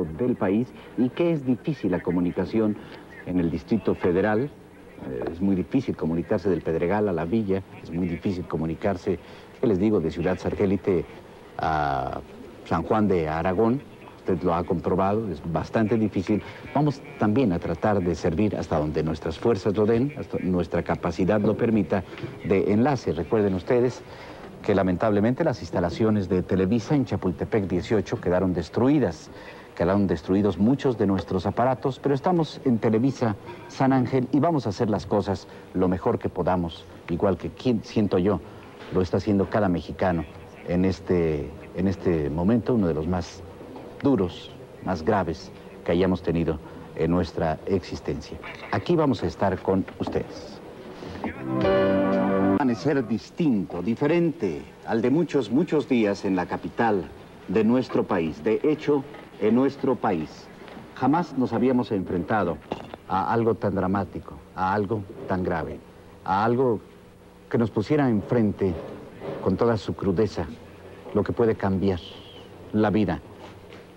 del país y que es difícil la comunicación en el Distrito Federal. Eh, es muy difícil comunicarse del Pedregal a la Villa, es muy difícil comunicarse, ¿qué les digo?, de Ciudad Sargélite a San Juan de Aragón. Usted lo ha comprobado, es bastante difícil. Vamos también a tratar de servir hasta donde nuestras fuerzas lo den, hasta nuestra capacidad lo permita, de enlace. Recuerden ustedes que lamentablemente las instalaciones de Televisa en Chapultepec 18 quedaron destruidas. Quedaron destruidos muchos de nuestros aparatos, pero estamos en Televisa San Ángel y vamos a hacer las cosas lo mejor que podamos, igual que siento yo, lo está haciendo cada mexicano en este, en este momento, uno de los más duros, más graves que hayamos tenido en nuestra existencia. Aquí vamos a estar con ustedes. Amanecer distinto, diferente al de muchos, muchos días en la capital de nuestro país. De hecho, en nuestro país jamás nos habíamos enfrentado a algo tan dramático, a algo tan grave, a algo que nos pusiera enfrente con toda su crudeza lo que puede cambiar la vida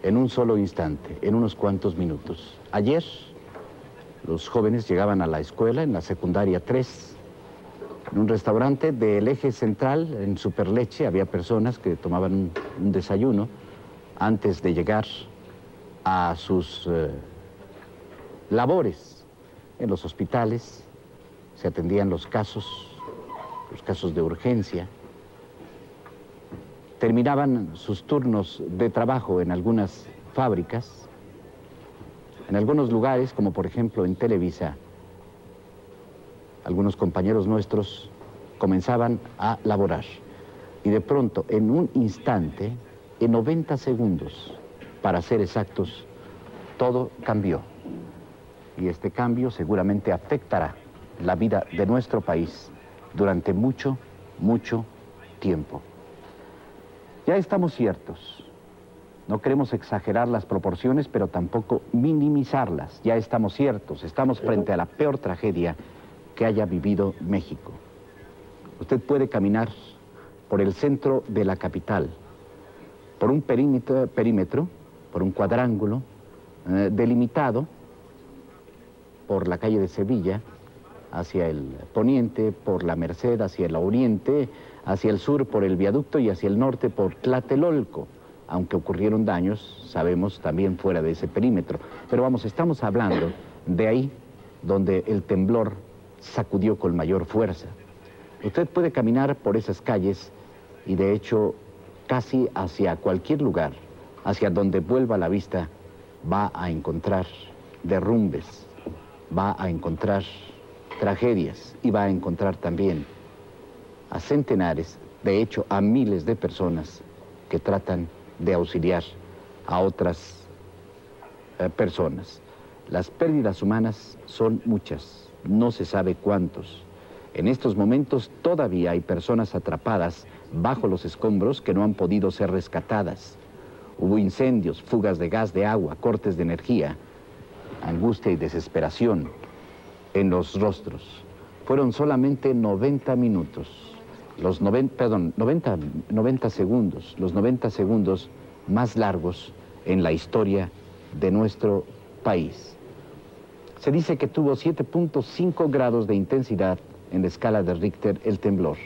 en un solo instante, en unos cuantos minutos. Ayer los jóvenes llegaban a la escuela en la secundaria 3, en un restaurante del eje central, en Superleche, había personas que tomaban un, desayuno antes de llegar a sus eh, labores en los hospitales, se atendían los casos, los casos de urgencia, terminaban sus turnos de trabajo en algunas fábricas, en algunos lugares, como por ejemplo en Televisa, algunos compañeros nuestros comenzaban a laborar. Y de pronto, en un instante, en 90 segundos, para ser exactos, todo cambió. Y este cambio seguramente afectará la vida de nuestro país durante mucho, mucho tiempo. Ya estamos ciertos. No queremos exagerar las proporciones, pero tampoco minimizarlas. Ya estamos ciertos. Estamos frente a la peor tragedia que haya vivido México. Usted puede caminar por el centro de la capital, por un perímetro, perímetro por un cuadrángulo eh, delimitado por la calle de Sevilla, hacia el poniente, por la Merced, hacia el oriente, hacia el sur por el viaducto y hacia el norte por Tlatelolco, aunque ocurrieron daños, sabemos, también fuera de ese perímetro. Pero vamos, estamos hablando de ahí donde el temblor sacudió con mayor fuerza. Usted puede caminar por esas calles y de hecho casi hacia cualquier lugar, hacia donde vuelva la vista, va a encontrar derrumbes, va a encontrar tragedias y va a encontrar también a centenares, de hecho a miles de personas que tratan de auxiliar a otras eh, personas. Las pérdidas humanas son muchas, no se sabe cuántos. En estos momentos todavía hay personas atrapadas bajo los escombros que no han podido ser rescatadas. Hubo incendios, fugas de gas, de agua, cortes de energía, angustia y desesperación en los rostros. Fueron solamente 90 minutos, los 90, perdón, 90, 90 segundos, los 90 segundos más largos en la historia de nuestro país. Se dice que tuvo 7.5 grados de intensidad en la escala de Richter el temblor.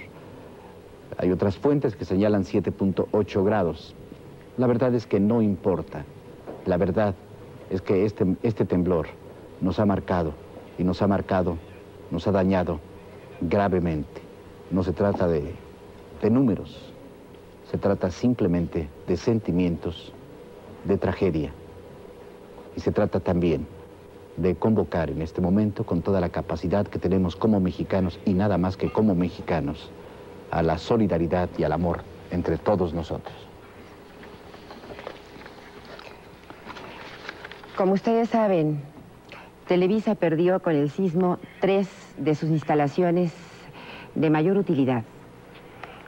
Hay otras fuentes que señalan 7.8 grados. La verdad es que no importa. La verdad es que este, este temblor nos ha marcado y nos ha marcado, nos ha dañado gravemente. No se trata de, de números, se trata simplemente de sentimientos, de tragedia. Y se trata también de convocar en este momento con toda la capacidad que tenemos como mexicanos y nada más que como mexicanos a la solidaridad y al amor entre todos nosotros. Como ustedes saben, Televisa perdió con el sismo tres de sus instalaciones de mayor utilidad.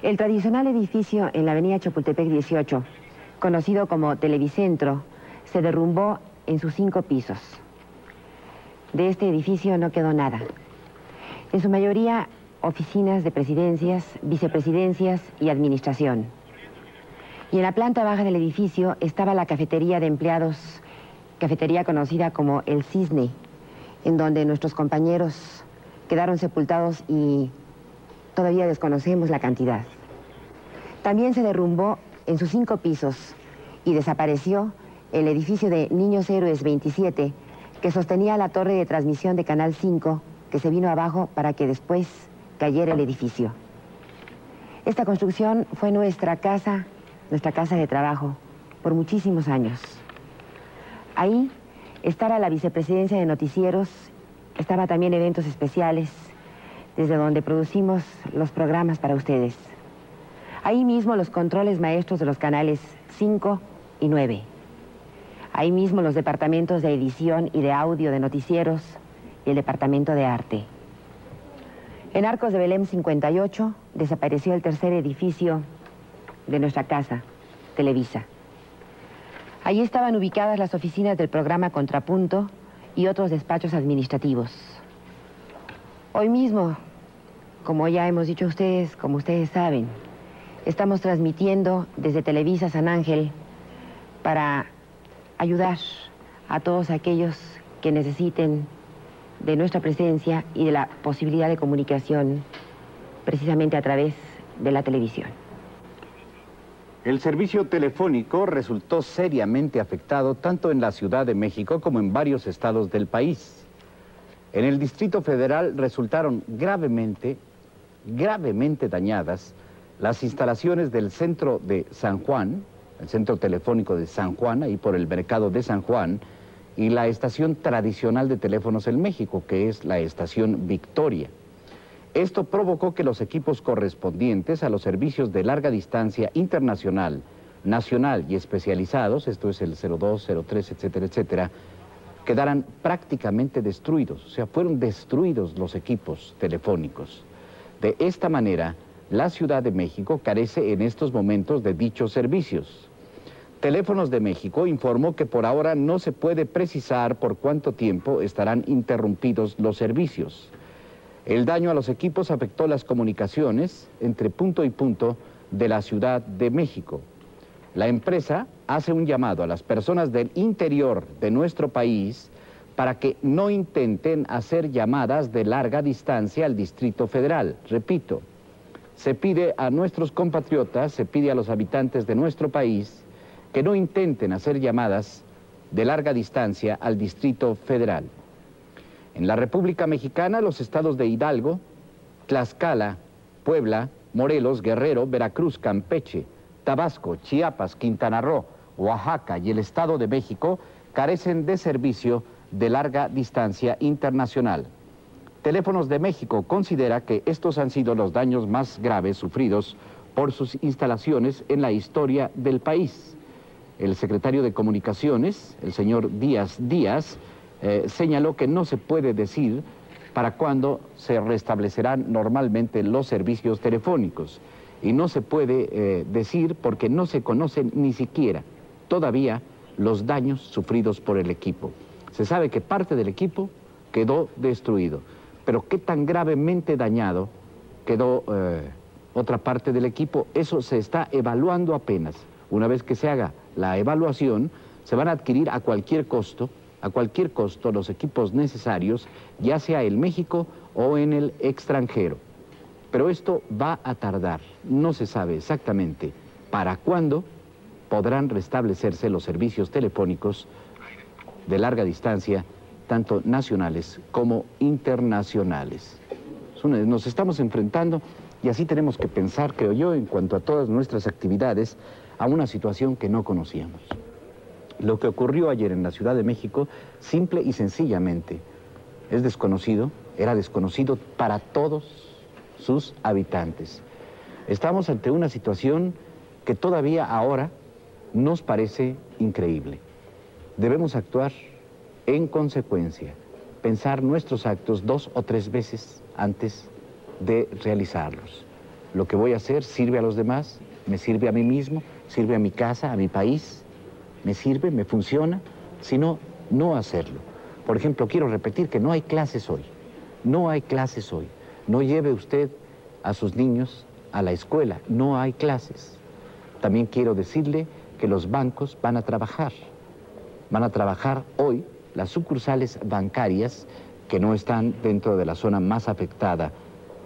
El tradicional edificio en la avenida Chapultepec 18, conocido como Televicentro, se derrumbó en sus cinco pisos. De este edificio no quedó nada. En su mayoría, oficinas de presidencias, vicepresidencias y administración. Y en la planta baja del edificio estaba la cafetería de empleados cafetería conocida como El Cisne, en donde nuestros compañeros quedaron sepultados y todavía desconocemos la cantidad. También se derrumbó en sus cinco pisos y desapareció el edificio de Niños Héroes 27, que sostenía la torre de transmisión de Canal 5, que se vino abajo para que después cayera el edificio. Esta construcción fue nuestra casa, nuestra casa de trabajo, por muchísimos años. Ahí estaba la vicepresidencia de noticieros, estaba también eventos especiales, desde donde producimos los programas para ustedes. Ahí mismo los controles maestros de los canales 5 y 9. Ahí mismo los departamentos de edición y de audio de noticieros y el departamento de arte. En Arcos de Belém 58 desapareció el tercer edificio de nuestra casa, Televisa. Allí estaban ubicadas las oficinas del programa Contrapunto y otros despachos administrativos. Hoy mismo, como ya hemos dicho ustedes, como ustedes saben, estamos transmitiendo desde Televisa San Ángel para ayudar a todos aquellos que necesiten de nuestra presencia y de la posibilidad de comunicación precisamente a través de la televisión. El servicio telefónico resultó seriamente afectado tanto en la Ciudad de México como en varios estados del país. En el Distrito Federal resultaron gravemente, gravemente dañadas las instalaciones del centro de San Juan, el centro telefónico de San Juan, ahí por el mercado de San Juan, y la estación tradicional de teléfonos en México, que es la estación Victoria. Esto provocó que los equipos correspondientes a los servicios de larga distancia internacional, nacional y especializados, esto es el 02, 03, etcétera, etcétera, quedaran prácticamente destruidos, o sea, fueron destruidos los equipos telefónicos. De esta manera, la Ciudad de México carece en estos momentos de dichos servicios. Teléfonos de México informó que por ahora no se puede precisar por cuánto tiempo estarán interrumpidos los servicios. El daño a los equipos afectó las comunicaciones entre punto y punto de la Ciudad de México. La empresa hace un llamado a las personas del interior de nuestro país para que no intenten hacer llamadas de larga distancia al Distrito Federal. Repito, se pide a nuestros compatriotas, se pide a los habitantes de nuestro país que no intenten hacer llamadas de larga distancia al Distrito Federal. En la República Mexicana, los estados de Hidalgo, Tlaxcala, Puebla, Morelos, Guerrero, Veracruz, Campeche, Tabasco, Chiapas, Quintana Roo, Oaxaca y el Estado de México carecen de servicio de larga distancia internacional. Teléfonos de México considera que estos han sido los daños más graves sufridos por sus instalaciones en la historia del país. El secretario de Comunicaciones, el señor Díaz Díaz, eh, señaló que no se puede decir para cuándo se restablecerán normalmente los servicios telefónicos. Y no se puede eh, decir porque no se conocen ni siquiera todavía los daños sufridos por el equipo. Se sabe que parte del equipo quedó destruido, pero qué tan gravemente dañado quedó eh, otra parte del equipo, eso se está evaluando apenas. Una vez que se haga la evaluación, se van a adquirir a cualquier costo, a cualquier costo, los equipos necesarios, ya sea en México o en el extranjero. Pero esto va a tardar, no se sabe exactamente para cuándo podrán restablecerse los servicios telefónicos de larga distancia, tanto nacionales como internacionales. Nos estamos enfrentando y así tenemos que pensar, creo yo, en cuanto a todas nuestras actividades, a una situación que no conocíamos. Lo que ocurrió ayer en la Ciudad de México, simple y sencillamente, es desconocido, era desconocido para todos sus habitantes. Estamos ante una situación que todavía ahora nos parece increíble. Debemos actuar en consecuencia, pensar nuestros actos dos o tres veces antes de realizarlos. Lo que voy a hacer sirve a los demás, me sirve a mí mismo, sirve a mi casa, a mi país, me sirve, me funciona, sino no hacerlo. Por ejemplo, quiero repetir que no hay clases hoy, no hay clases hoy. No lleve usted a sus niños a la escuela, no hay clases. También quiero decirle que los bancos van a trabajar. van a trabajar hoy las sucursales bancarias que no están dentro de la zona más afectada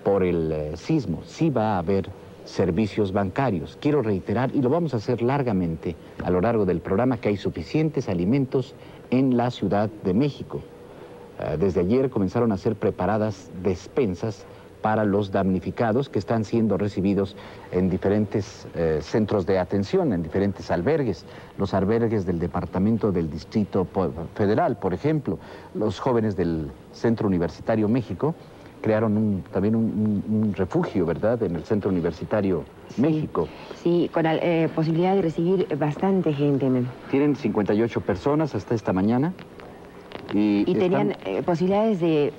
por el eh, sismo. Sí va a haber servicios bancarios. Quiero reiterar, y lo vamos a hacer largamente a lo largo del programa, que hay suficientes alimentos en la Ciudad de México. Eh, desde ayer comenzaron a ser preparadas despensas para los damnificados que están siendo recibidos en diferentes eh, centros de atención, en diferentes albergues, los albergues del Departamento del Distrito Federal, por ejemplo, los jóvenes del Centro Universitario México crearon también un, refugio, ¿verdad?, en el Centro Universitario México. Sí, con la eh, posibilidad de recibir bastante gente. Tienen 58 personas hasta esta mañana. Y, tenían eh, posibilidades de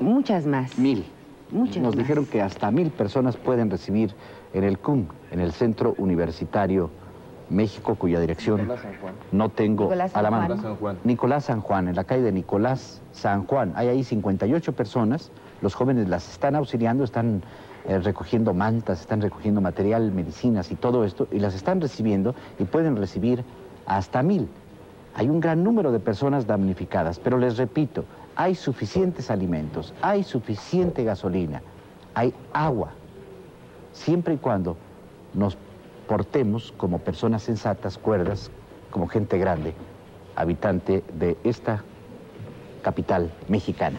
muchas más. Mil. Nos dijeron que hasta mil personas pueden recibir en el CUM, en el Centro Universitario México, cuya dirección no tengo a la mano. Nicolás San Juan. Nicolás San Juan, en la calle de Nicolás San Juan. Hay ahí 58 personas, los jóvenes las están auxiliando, están eh, recogiendo mantas, están recogiendo material, medicinas y todo esto, y las están recibiendo y pueden recibir hasta mil. Hay un gran número de personas damnificadas, pero les repito, hay suficientes alimentos, hay suficiente gasolina, hay agua, siempre y cuando nos portemos como personas sensatas, cuerdas, como gente grande, habitante de esta capital mexicana.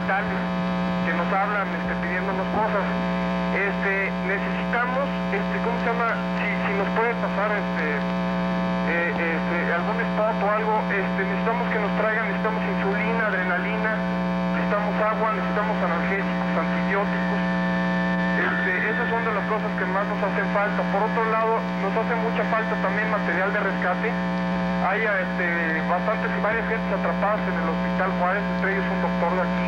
que nos hablan este, pidiéndonos cosas. Este, necesitamos, este, ¿cómo se llama? Si, si nos puede pasar este, eh, este, algún spot o algo, este, necesitamos que nos traigan, necesitamos insulina, adrenalina, necesitamos agua, necesitamos analgésicos, antibióticos. Este, esas son de las cosas que más nos hacen falta. Por otro lado, nos hace mucha falta también material de rescate hay este, bastantes, varias gentes atrapadas en el hospital Juárez, entre ellos un doctor de aquí,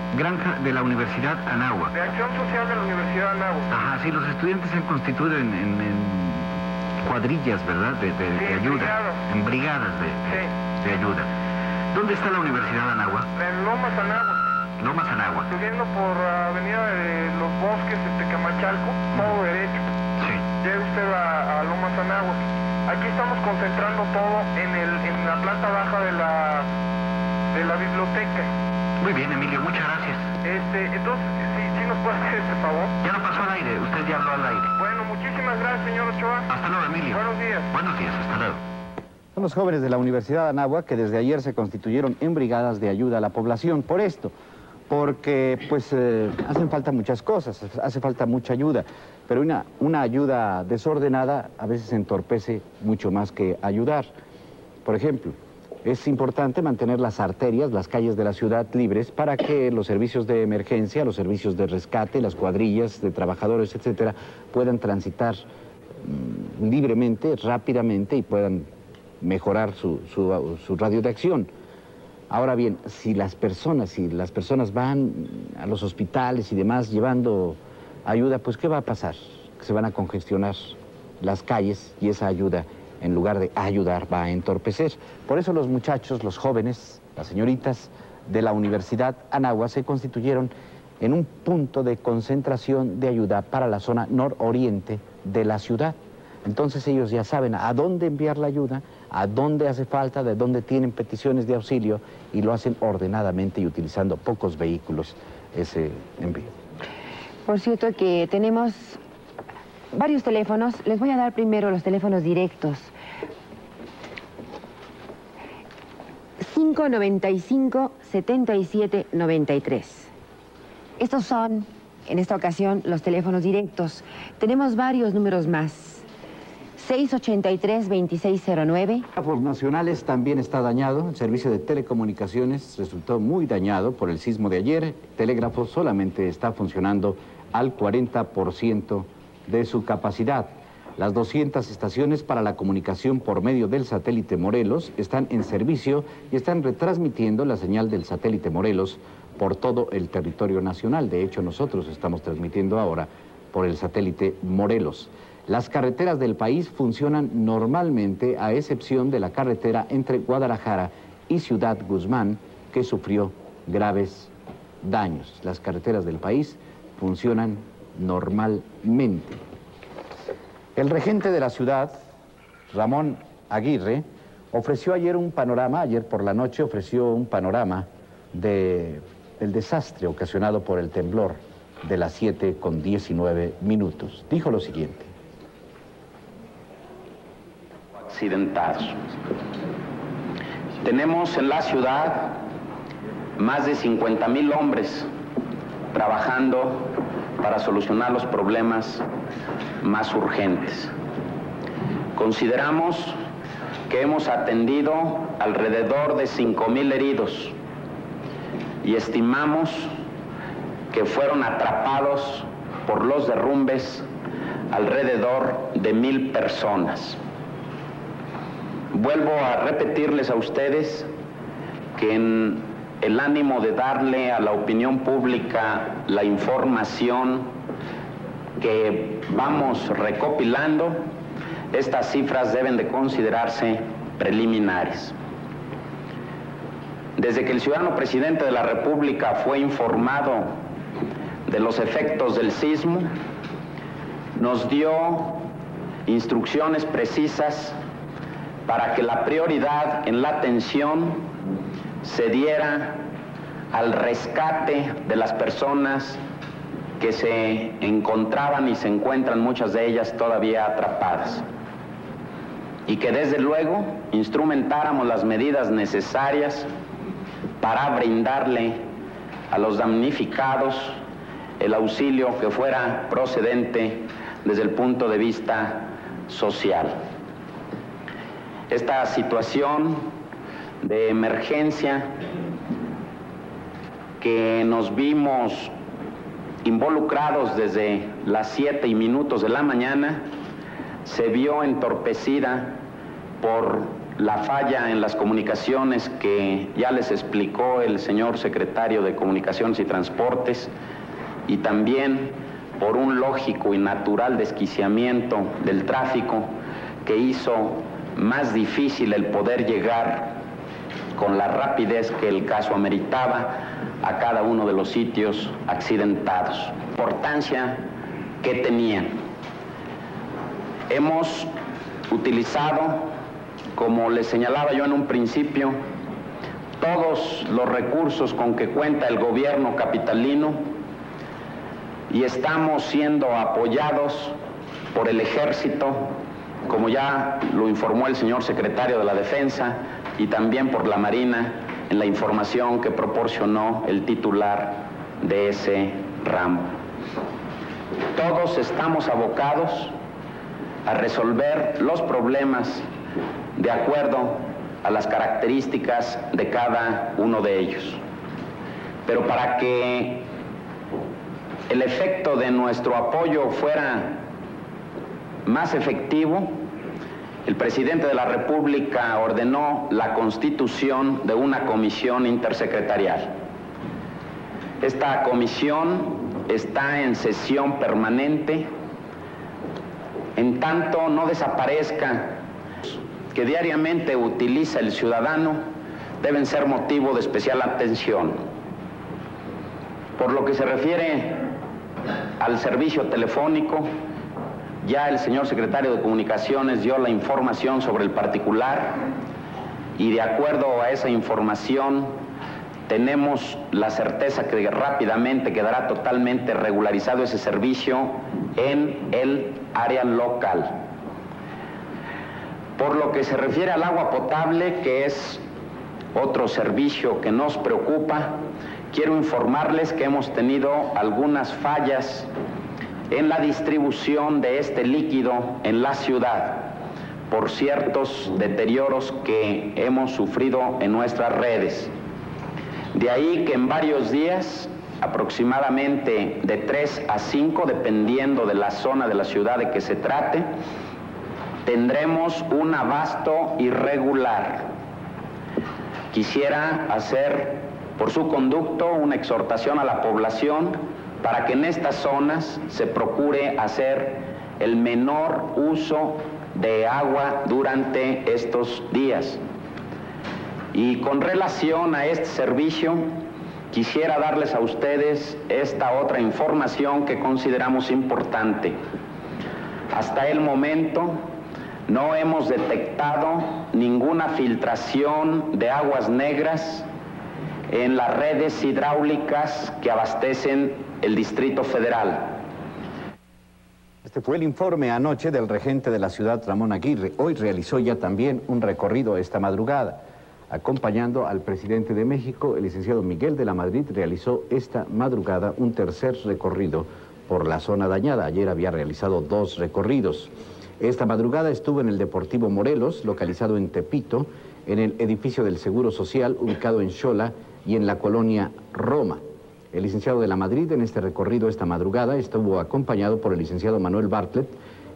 de la Universidad Anáhuac. De Acción Social de la Universidad Anáhuac. Ajá, sí, los estudiantes se han constituido en, cuadrillas, ¿verdad? De, ayuda. En brigadas de, ayuda. ¿Dónde está la Universidad Anáhuac? En Lomas Anáhuac. Lomas Anáhuac. Subiendo por Avenida de los Bosques, de Tecamachalco, todo derecho. Sí. Llega usted a, Lomas Anáhuac. Aquí estamos concentrando todo en, el, en la planta baja de la, de la biblioteca. Muy bien, Emilio, muchas gracias. Este, entonces, ¿sí, nos puede hacer este favor? Ya no pasó al aire, usted ya habló al aire. Bueno, muchísimas gracias, señor Ochoa. Hasta luego, Emilio. Buenos días. Buenos días, hasta luego. Son los jóvenes de la Universidad de Anáhuac que desde ayer se constituyeron en brigadas de ayuda a la población. Por esto, porque pues eh, hacen falta muchas cosas, hace falta mucha ayuda, pero una, una ayuda desordenada a veces entorpece mucho más que ayudar. Por ejemplo, es importante mantener las arterias, las calles de la ciudad libres para que los servicios de emergencia, los servicios de rescate, las cuadrillas de trabajadores, etcétera, puedan transitar mm, libremente, rápidamente y puedan mejorar su, radio de acción. Ahora bien, si las personas, si las personas van a los hospitales y demás llevando ayuda, pues ¿qué va a pasar? Se van a congestionar las calles y esa ayuda en lugar de ayudar, va a entorpecer. Por eso los muchachos, los jóvenes, las señoritas de la Universidad Anagua se constituyeron en un punto de concentración de ayuda para la zona nororiente de la ciudad. Entonces ellos ya saben a dónde enviar la ayuda, a dónde hace falta, de dónde tienen peticiones de auxilio y lo hacen ordenadamente y utilizando pocos vehículos ese envío. Por cierto que tenemos varios teléfonos. Les voy a dar primero los teléfonos directos. 595 77 93. Estos son, en esta ocasión, los teléfonos directos. Tenemos varios números más. 683-2609. Por nacionales también está dañado. El servicio de telecomunicaciones resultó muy dañado por el sismo de ayer. Telégrafo solamente está funcionando al 40% de su capacidad. Las 200 estaciones para la comunicación por medio del satélite Morelos están en servicio y están retransmitiendo la señal del satélite Morelos por todo el territorio nacional. De hecho, nosotros estamos transmitiendo ahora por el satélite Morelos. Las carreteras del país funcionan normalmente a excepción de la carretera entre Guadalajara y Ciudad Guzmán, que sufrió graves daños. Las carreteras del país funcionan normalmente. El regente de la ciudad, Ramón Aguirre, ofreció ayer un panorama, ayer por la noche ofreció un panorama de desastre ocasionado por el temblor de las 7 con 19 minutos. Dijo lo siguiente. Accidentados. Tenemos en la ciudad más de 50 mil hombres trabajando para solucionar los problemas más urgentes. Consideramos que hemos atendido alrededor de 5 mil heridos y estimamos que fueron atrapados por los derrumbes alrededor de mil personas. Vuelvo a repetirles a ustedes que en el ánimo de darle a la opinión pública la información que vamos recopilando, estas cifras deben de considerarse preliminares. Desde que el ciudadano presidente de la República fue informado de los efectos del sismo, nos dio instrucciones precisas para que la prioridad en la atención se diera al rescate de las personas que se encontraban y se encuentran muchas de ellas todavía atrapadas. Y que desde luego instrumentáramos las medidas necesarias para brindarle a los damnificados el auxilio que fuera procedente desde el punto de vista social. Esta situación de emergencia que nos vimos involucrados desde las 7 y minutos de la mañana se vio entorpecida por la falla en las comunicaciones que ya les explicó el señor secretario de Comunicaciones y Transportes y también por un lógico y natural desquiciamiento del tráfico que hizo más difícil el poder llegar con la rapidez que el caso ameritaba a cada uno de los sitios accidentados. Importancia que tenían. Hemos utilizado como les señalaba yo en un principio, todos los recursos con que cuenta el gobierno capitalino y estamos siendo apoyados por el ejército, como ya lo informó el señor secretario de la Defensa, y también por la Marina en la información que proporcionó el titular de ese ramo. Todos estamos abocados a resolver los problemas de acuerdo a las características de cada uno de ellos. Pero para que el efecto de nuestro apoyo fuera más efectivo, el presidente de la República ordenó la constitución de una comisión intersecretarial. Esta comisión está en sesión permanente en tanto no desaparezca que diariamente utiliza el ciudadano deben ser motivo de especial atención. Por lo que se refiere al servicio telefónico, ya el señor secretario de Comunicaciones dio la información sobre el particular y de acuerdo a esa información tenemos la certeza que rápidamente quedará totalmente regularizado ese servicio en el área local. Por lo que se refiere al agua potable, que es otro servicio que nos preocupa, quiero informarles que hemos tenido algunas fallas en la distribución de este líquido en la ciudad por ciertos deterioros que hemos sufrido en nuestras redes. De ahí que en varios días, aproximadamente de 3 a 5, dependiendo de la zona de la ciudad de que se trate, tendremos un abasto irregular. Quisiera hacer por su conducto una exhortación a la población para que en estas zonas se procure hacer el menor uso de agua durante estos días. Y con relación a este servicio, quisiera darles a ustedes esta otra información que consideramos importante. Hasta el momento no hemos detectado ninguna filtración de aguas negras en las redes hidráulicas que abastecen el Distrito Federal. Este fue el informe anoche del regente de la ciudad, Ramón Aguirre. Hoy realizó ya también un recorrido esta madrugada. Acompañando al presidente de México, el licenciado Miguel de la Madrid realizó esta madrugada un tercer recorrido por la zona dañada. Ayer había realizado dos recorridos. Esta madrugada estuvo en el Deportivo Morelos, localizado en Tepito, en el edificio del Seguro Social, ubicado en Xola y en la colonia Roma. El licenciado de la Madrid en este recorrido esta madrugada estuvo acompañado por el licenciado Manuel Bartlett,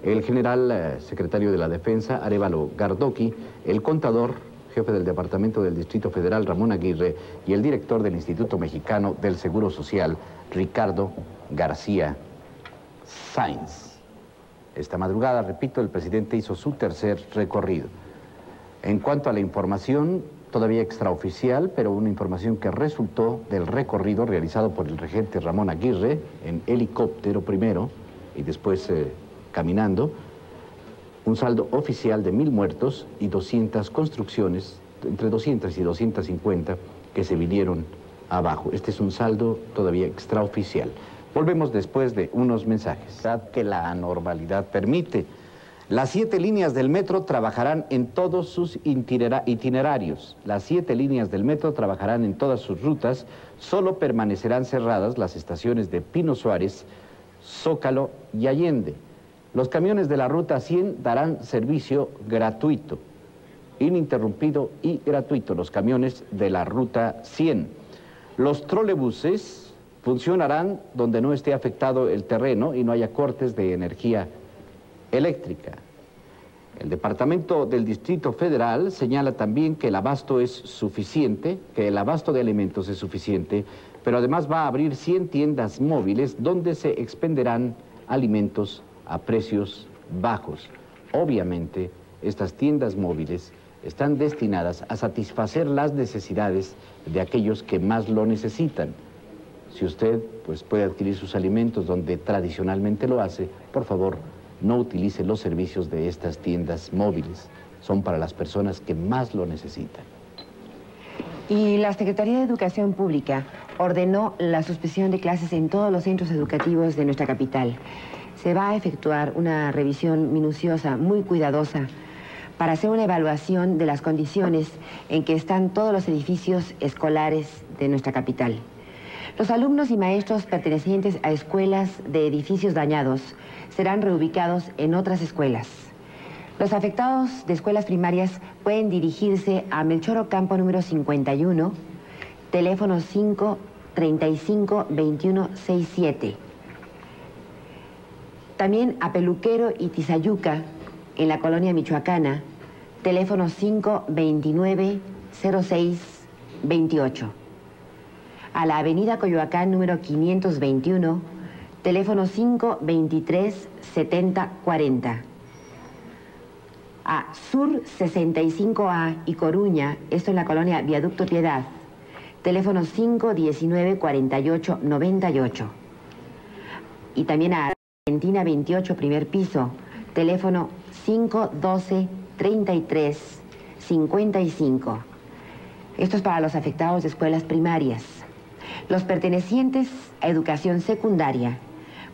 el general eh, secretario de la Defensa, Arevalo Gardoki, el contador, jefe del Departamento del Distrito Federal, Ramón Aguirre, y el director del Instituto Mexicano del Seguro Social, Ricardo García Sainz. Esta madrugada, repito, el presidente hizo su tercer recorrido. En cuanto a la información, todavía extraoficial, pero una información que resultó del recorrido realizado por el regente Ramón Aguirre en helicóptero primero y después eh, caminando, un saldo oficial de mil muertos y 200 construcciones, entre 200 y 250 que se vinieron abajo. Este es un saldo todavía extraoficial. Volvemos después de unos mensajes. Que la anormalidad permite. Las siete líneas del metro trabajarán en todos sus itinerarios. Las siete líneas del metro trabajarán en todas sus rutas. Solo permanecerán cerradas las estaciones de Pino Suárez, Zócalo y Allende. Los camiones de la ruta 100 darán servicio gratuito, ininterrumpido y gratuito, los camiones de la ruta 100. Los trolebuses funcionarán donde no esté afectado el terreno y no haya cortes de energía eléctrica. El Departamento del Distrito Federal señala también que el abasto es suficiente, que el abasto de alimentos es suficiente, pero además va a abrir 100 tiendas móviles donde se expenderán alimentos a precios bajos. Obviamente, estas tiendas móviles están destinadas a satisfacer las necesidades de aquellos que más lo necesitan. Si usted pues, puede adquirir sus alimentos donde tradicionalmente lo hace, por favor, no utilice los servicios de estas tiendas móviles. Son para las personas que más lo necesitan. Y la Secretaría de Educación Pública ordenó la suspensión de clases en todos los centros educativos de nuestra capital. Se va a efectuar una revisión minuciosa, muy cuidadosa, para hacer una evaluación de las condiciones en que están todos los edificios escolares de nuestra capital. Los alumnos y maestros pertenecientes a escuelas de edificios dañados serán reubicados en otras escuelas. Los afectados de escuelas primarias pueden dirigirse a Melchor Campo número 51, teléfono 5 35 21 67. También a Peluquero y Tizayuca, en la colonia michoacana, teléfono 5 29 06 28. A la avenida Coyoacán número 521, teléfono 523 7040. A Sur 65A y Coruña, esto en la colonia Viaducto Piedad, teléfono 519 48 98. Y también a Argentina 28, primer piso, teléfono 512 33 55. Esto es para los afectados de escuelas primarias. Los pertenecientes a educación secundaria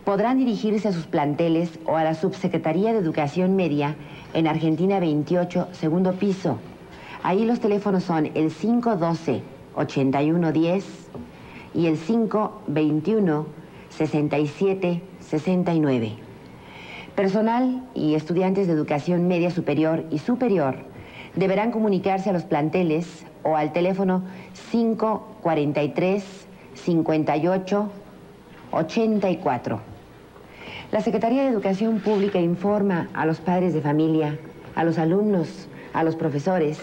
podrán dirigirse a sus planteles o a la Subsecretaría de Educación Media en Argentina 28, segundo piso, Ahí los teléfonos son el 512-8110 y el 521-6769. Personal y estudiantes de educación media superior y superior deberán comunicarse a los planteles o al teléfono 543 58 84. La Secretaría de Educación Pública informa a los padres de familia, a los alumnos, a los profesores,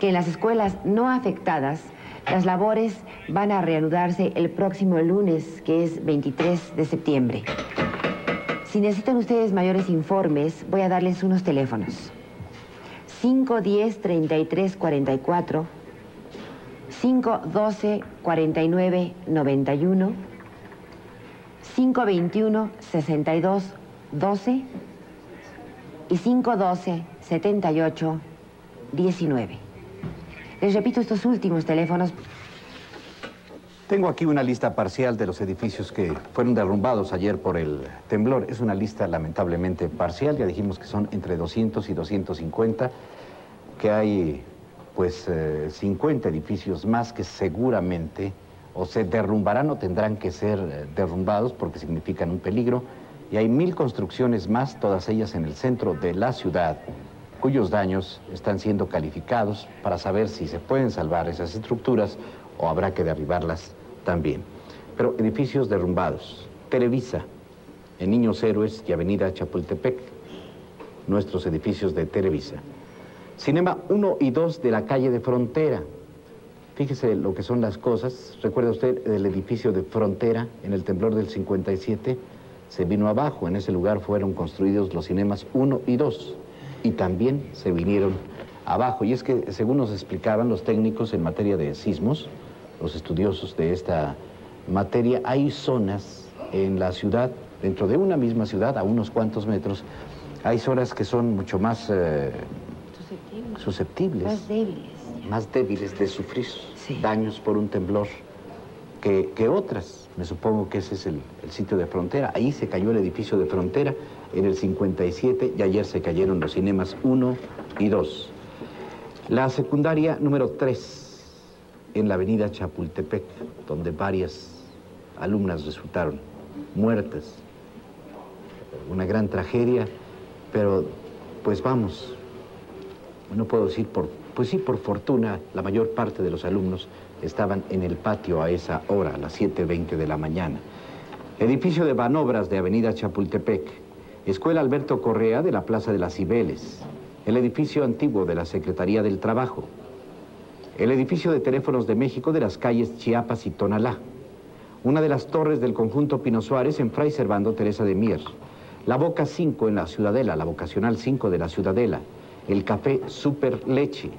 que en las escuelas no afectadas las labores van a reanudarse el próximo lunes, que es 23 de septiembre. Si necesitan ustedes mayores informes, voy a darles unos teléfonos. 510 3344 512 49 91 521 62 12 y 512 78 19. Les repito estos últimos teléfonos. Tengo aquí una lista parcial de los edificios que fueron derrumbados ayer por el temblor. Es una lista lamentablemente parcial, ya dijimos que son entre 200 y 250, que hay pues 50 eh, edificios más que seguramente o se derrumbarán o tendrán que ser eh, derrumbados porque significan un peligro. Y hay mil construcciones más, todas ellas en el centro de la ciudad, cuyos daños están siendo calificados para saber si se pueden salvar esas estructuras o habrá que derribarlas también. Pero edificios derrumbados. Televisa, en Niños Héroes y Avenida Chapultepec, nuestros edificios de Televisa. Cinema 1 y 2 de la calle de Frontera. Fíjese lo que son las cosas. ¿Recuerda usted el edificio de Frontera en el temblor del 57? Se vino abajo. En ese lugar fueron construidos los cinemas 1 y 2 y también se vinieron abajo. Y es que, según nos explicaban los técnicos en materia de sismos, los estudiosos de esta materia, hay zonas en la ciudad, dentro de una misma ciudad, a unos cuantos metros, hay zonas que son mucho más eh, susceptibles. Más débiles. Más débiles de sufrir daños por un temblor que, que, otras. Me supongo que ese es el, el sitio de frontera. Ahí se cayó el edificio de frontera en el 57 y ayer se cayeron los cinemas 1 y 2. La secundaria número 3 en la avenida Chapultepec, donde varias alumnas resultaron muertas. Una gran tragedia, pero pues vamos, no puedo decir por, pues sí, por fortuna, la mayor parte de los alumnos estaban en el patio a esa hora, a las 7.20 de la mañana. Edificio de manobras de Avenida Chapultepec, Escuela Alberto Correa de la Plaza de las Cibeles, el edificio antiguo de la Secretaría del Trabajo, el edificio de teléfonos de México de las calles Chiapas y Tonalá, una de las torres del conjunto Pino Suárez en Fray Servando Teresa de Mier, la Boca 5 en la Ciudadela, la Vocacional 5 de la Ciudadela, el Café Super Leche,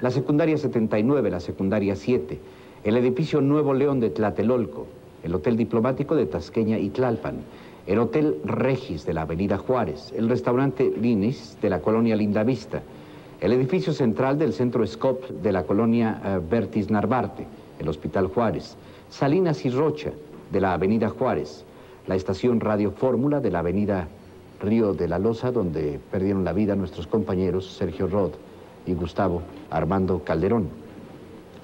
la Secundaria 79, la Secundaria 7, el edificio Nuevo León de Tlatelolco, el Hotel Diplomático de Tasqueña y Tlalpan, el Hotel Regis de la Avenida Juárez, el restaurante Linis de la colonia Lindavista, el edificio central del centro SCOP de la colonia uh, Bertis Narvarte, el Hospital Juárez, Salinas y Rocha de la Avenida Juárez, la estación Radio Fórmula de la Avenida Río de la Loza, donde perdieron la vida nuestros compañeros Sergio Rod y Gustavo Armando Calderón,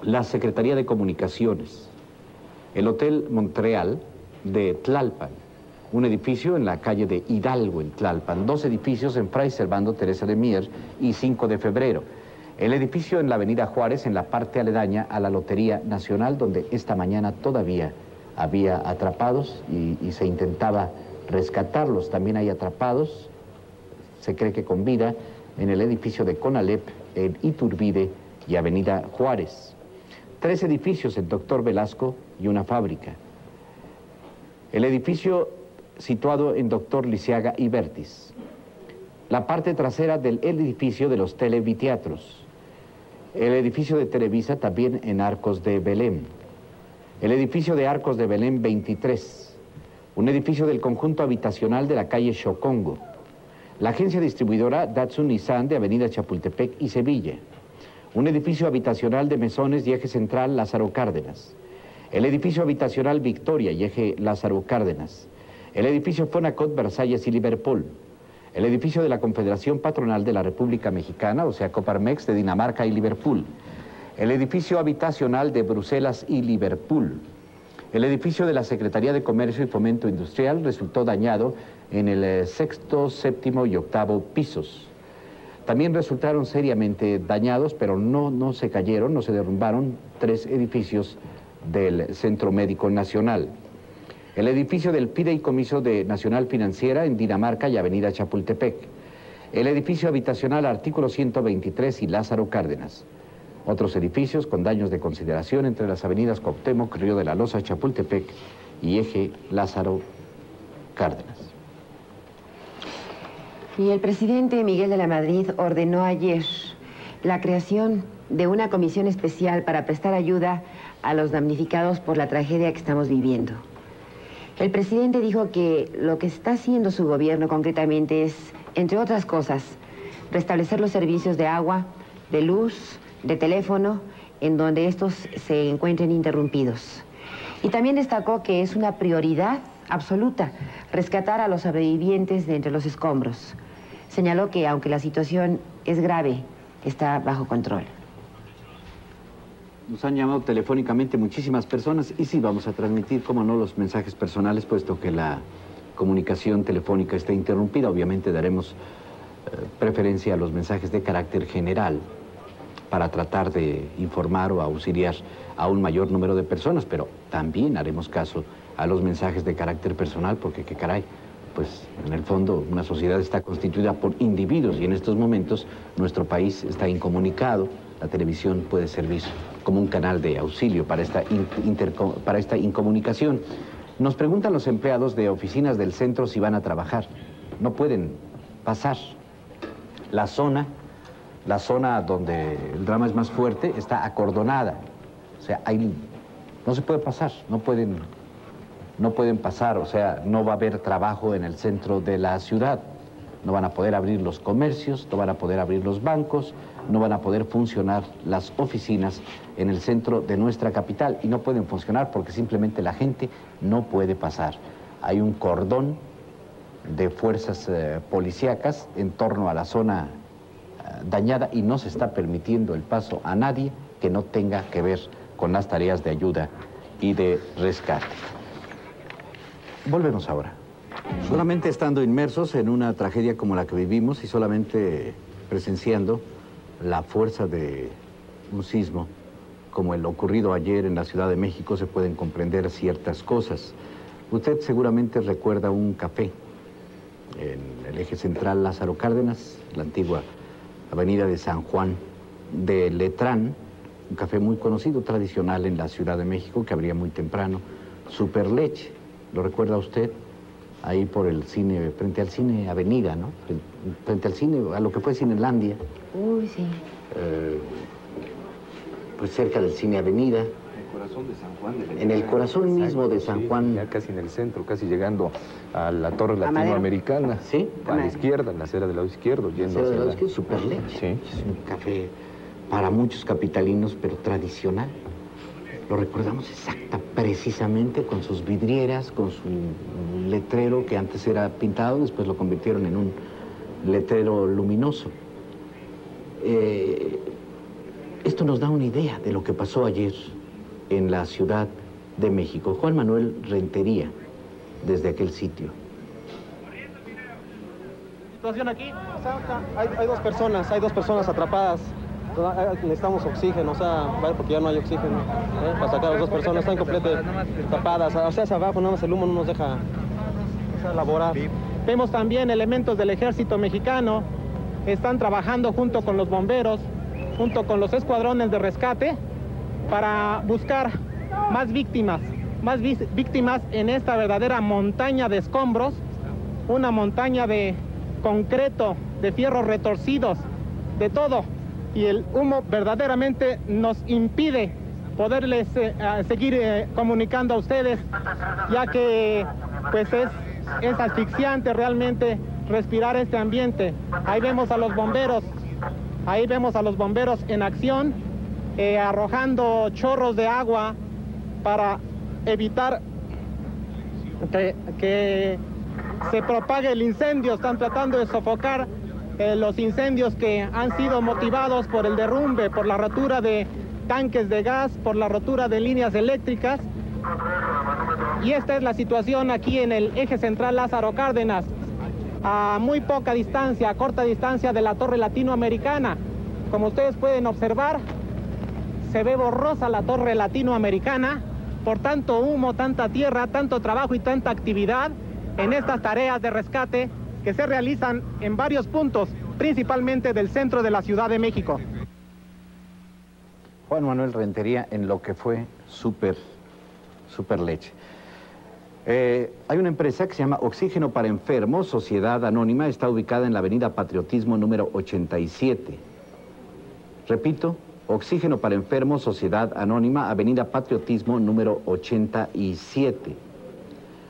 la Secretaría de Comunicaciones, el Hotel Montreal de Tlalpan, un edificio en la calle de Hidalgo, en Tlalpan, dos edificios en Fray Servando Teresa de Mier y 5 de febrero. El edificio en la avenida Juárez, en la parte aledaña a la Lotería Nacional, donde esta mañana todavía había atrapados y, y se intentaba rescatarlos. También hay atrapados, se cree que con vida, en el edificio de Conalep, en Iturbide y avenida Juárez. Tres edificios en Doctor Velasco y una fábrica. El edificio situado en Doctor Lisiaga y Vertis. La parte trasera del edificio de los televiteatros. El edificio de Televisa también en Arcos de Belén. El edificio de Arcos de Belén 23. Un edificio del conjunto habitacional de la calle Chocongo. La agencia distribuidora Datsun Nissan de Avenida Chapultepec y Sevilla. Un edificio habitacional de mesones y eje central Lázaro Cárdenas. El edificio habitacional Victoria y eje Lázaro Cárdenas el edificio Fonacot, Versalles y Liverpool, el edificio de la Confederación Patronal de la República Mexicana, o sea, Coparmex de Dinamarca y Liverpool, el edificio habitacional de Bruselas y Liverpool, el edificio de la Secretaría de Comercio y Fomento Industrial resultó dañado en el eh, sexto, séptimo y octavo pisos. También resultaron seriamente dañados, pero no, no se cayeron, no se derrumbaron, tres edificios del Centro Médico Nacional. El edificio del Fideicomiso de Nacional Financiera en Dinamarca y Avenida Chapultepec. El edificio habitacional Artículo 123 y Lázaro Cárdenas. Otros edificios con daños de consideración entre las avenidas Cuauhtémoc, Río de la Loza, Chapultepec y Eje Lázaro Cárdenas. Y el presidente Miguel de la Madrid ordenó ayer la creación de una comisión especial para prestar ayuda a los damnificados por la tragedia que estamos viviendo. El presidente dijo que lo que está haciendo su gobierno concretamente es, entre otras cosas, restablecer los servicios de agua, de luz, de teléfono, en donde estos se encuentren interrumpidos. Y también destacó que es una prioridad absoluta rescatar a los sobrevivientes de entre los escombros señaló que aunque la situación es grave, está bajo control. Nos han llamado telefónicamente muchísimas personas y sí vamos a transmitir, como no, los mensajes personales, puesto que la comunicación telefónica está interrumpida. Obviamente daremos eh, preferencia a los mensajes de carácter general para tratar de informar o auxiliar a un mayor número de personas, pero también haremos caso a los mensajes de carácter personal, porque qué caray, pues en el fondo una sociedad está constituida por individuos y en estos momentos nuestro país está incomunicado. La televisión puede servir como un canal de auxilio para esta, para esta incomunicación. Nos preguntan los empleados de oficinas del centro si van a trabajar. No pueden pasar. La zona, la zona donde el drama es más fuerte, está acordonada. O sea, hay, no se puede pasar, no pueden no pueden pasar, o sea, no va a haber trabajo en el centro de la ciudad. No van a poder abrir los comercios, no van a poder abrir los bancos, no van a poder funcionar las oficinas en el centro de nuestra capital y no pueden funcionar porque simplemente la gente no puede pasar. Hay un cordón de fuerzas eh, policíacas en torno a la zona dañada y no se está permitiendo el paso a nadie que no tenga que ver con las tareas de ayuda y de rescate. Volvemos ahora. Solamente estando inmersos en una tragedia como la que vivimos y solamente presenciando la fuerza de un sismo como el ocurrido ayer en la Ciudad de México se pueden comprender ciertas cosas. Usted seguramente recuerda un café en el eje central Lázaro Cárdenas, la antigua avenida de San Juan de Letrán, un café muy conocido, tradicional en la Ciudad de México, que abría muy temprano, Superleche. ¿Lo recuerda usted? Ahí por el cine, frente al cine Avenida, ¿no? Frente al cine, a lo que fue Cinelandia. Uy, sí. Eh, pues cerca del cine Avenida. Corazón de San Juan. en el corazón mismo de San Juan. Ya casi en el centro, casi llegando a la torre latinoamericana. Sí. A la izquierda, en la acera del lado izquierdo. Yendo la acera del lado izquierdo, Superleche. Sí. Es un café para muchos capitalinos, pero tradicional. Lo recordamos exacta, precisamente con sus vidrieras, con su letrero que antes era pintado, después lo convirtieron en un letrero luminoso. Eh, esto nos da una idea de lo que pasó ayer en la Ciudad de México. Juan Manuel Rentería, desde aquel sitio. Situación aquí, hay dos personas, hay dos personas atrapadas necesitamos oxígeno, o sea, porque ya no hay oxígeno ¿eh? para sacar a las dos personas, están completamente tapadas, o sea, hacia abajo nada más el humo no nos deja elaborar. Vemos también elementos del ejército mexicano, están trabajando junto con los bomberos, junto con los escuadrones de rescate, para buscar más víctimas, más víctimas en esta verdadera montaña de escombros, una montaña de concreto, de fierros retorcidos, de todo, y el humo verdaderamente nos impide poderles eh, seguir eh, comunicando a ustedes, ya que pues es, es asfixiante realmente respirar este ambiente. Ahí vemos a los bomberos, ahí vemos a los bomberos en acción, eh, arrojando chorros de agua para evitar que, se propague el incendio. Están tratando de sofocar eh, los incendios que han sido motivados por el derrumbe, por la rotura de tanques de gas, por la rotura de líneas eléctricas. Y esta es la situación aquí en el eje central Lázaro Cárdenas, a muy poca distancia, a corta distancia de la torre latinoamericana. Como ustedes pueden observar, se ve borrosa la torre latinoamericana, por tanto humo, tanta tierra, tanto trabajo y tanta actividad en estas tareas de rescate que se realizan en varios puntos, principalmente del centro de la Ciudad de México. Juan Manuel Rentería en lo que fue Super, super Leche. Eh, hay una empresa que se llama Oxígeno para Enfermos, Sociedad Anónima, está ubicada en la avenida Patriotismo número 87. Repito, Oxígeno para Enfermos, Sociedad Anónima, avenida Patriotismo número 87.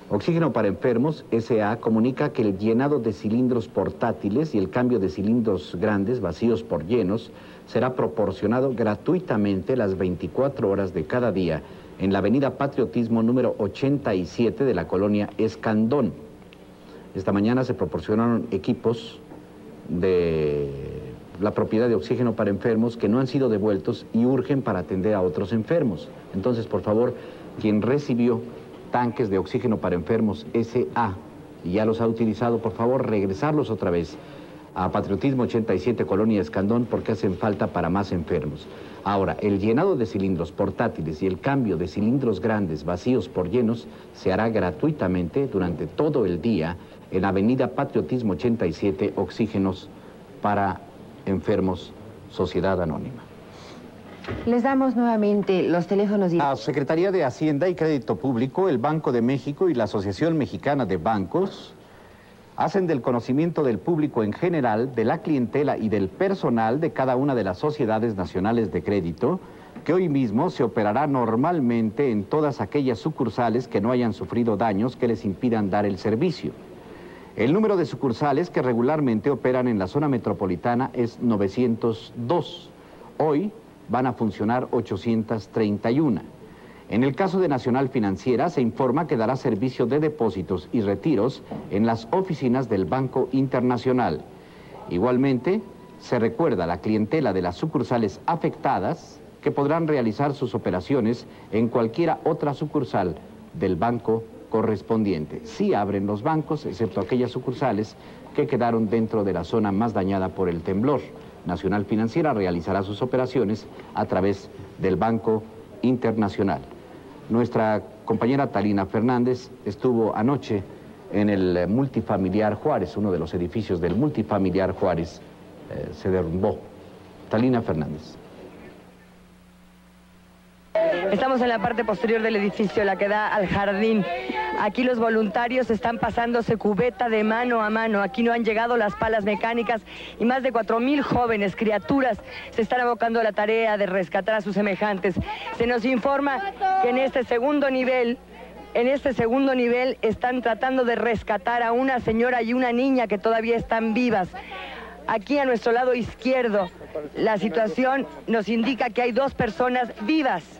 Oxígeno para Enfermos, SA, comunica que el llenado de cilindros portátiles y el cambio de cilindros grandes, vacíos por llenos, será proporcionado gratuitamente las 24 horas de cada día en la avenida Patriotismo número 87 de la colonia Escandón. Esta mañana se proporcionaron equipos de la propiedad de oxígeno para enfermos que no han sido devueltos y urgen para atender a otros enfermos. Entonces, por favor, quien recibió tanques de oxígeno para enfermos SA y ya los ha utilizado, por favor, regresarlos otra vez a Patriotismo 87 Colonia Escandón porque hacen falta para más enfermos. Ahora, el llenado de cilindros portátiles y el cambio de cilindros grandes vacíos por llenos se hará gratuitamente durante todo el día en Avenida Patriotismo 87 Oxígenos para Enfermos Sociedad Anónima. Les damos nuevamente los teléfonos. La Secretaría de Hacienda y Crédito Público, el Banco de México y la Asociación Mexicana de Bancos hacen del conocimiento del público en general, de la clientela y del personal de cada una de las sociedades nacionales de crédito, que hoy mismo se operará normalmente en todas aquellas sucursales que no hayan sufrido daños que les impidan dar el servicio. El número de sucursales que regularmente operan en la zona metropolitana es 902. Hoy van a funcionar 831. En el caso de Nacional Financiera se informa que dará servicio de depósitos y retiros en las oficinas del Banco Internacional. Igualmente, se recuerda a la clientela de las sucursales afectadas que podrán realizar sus operaciones en cualquiera otra sucursal del banco correspondiente. Sí abren los bancos, excepto aquellas sucursales que quedaron dentro de la zona más dañada por el temblor. Nacional Financiera realizará sus operaciones a través del Banco Internacional. Nuestra compañera Talina Fernández estuvo anoche en el multifamiliar Juárez, uno de los edificios del multifamiliar Juárez eh, se derrumbó. Talina Fernández. Estamos en la parte posterior del edificio, la que da al jardín. Aquí los voluntarios están pasándose cubeta de mano a mano. Aquí no han llegado las palas mecánicas y más de 4.000 jóvenes, criaturas, se están abocando a la tarea de rescatar a sus semejantes. Se nos informa que en este segundo nivel en este segundo nivel están tratando de rescatar a una señora y una niña que todavía están vivas. Aquí a nuestro lado izquierdo, la situación nos indica que hay dos personas vivas.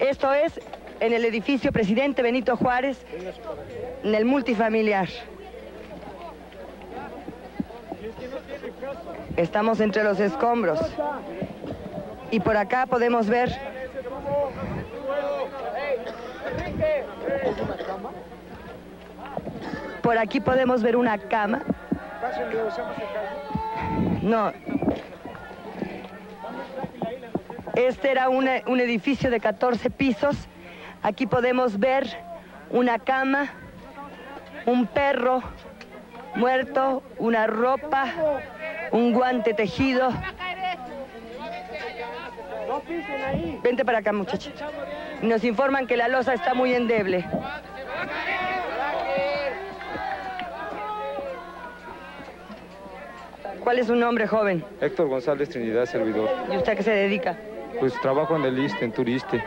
Esto es en el edificio Presidente Benito Juárez, en el multifamiliar. Estamos entre los escombros. Y por acá podemos ver... Por aquí podemos ver una cama. No, este era un edificio de 14 pisos. Aquí podemos ver una cama, un perro muerto, una ropa, un guante tejido. Vente para acá, muchacha. Nos informan que la losa está muy endeble. ¿Cuál es su nombre, joven? Héctor González Trinidad, servidor. ¿Y usted a qué se dedica? Pues trabajo en el ISTE, en Turiste.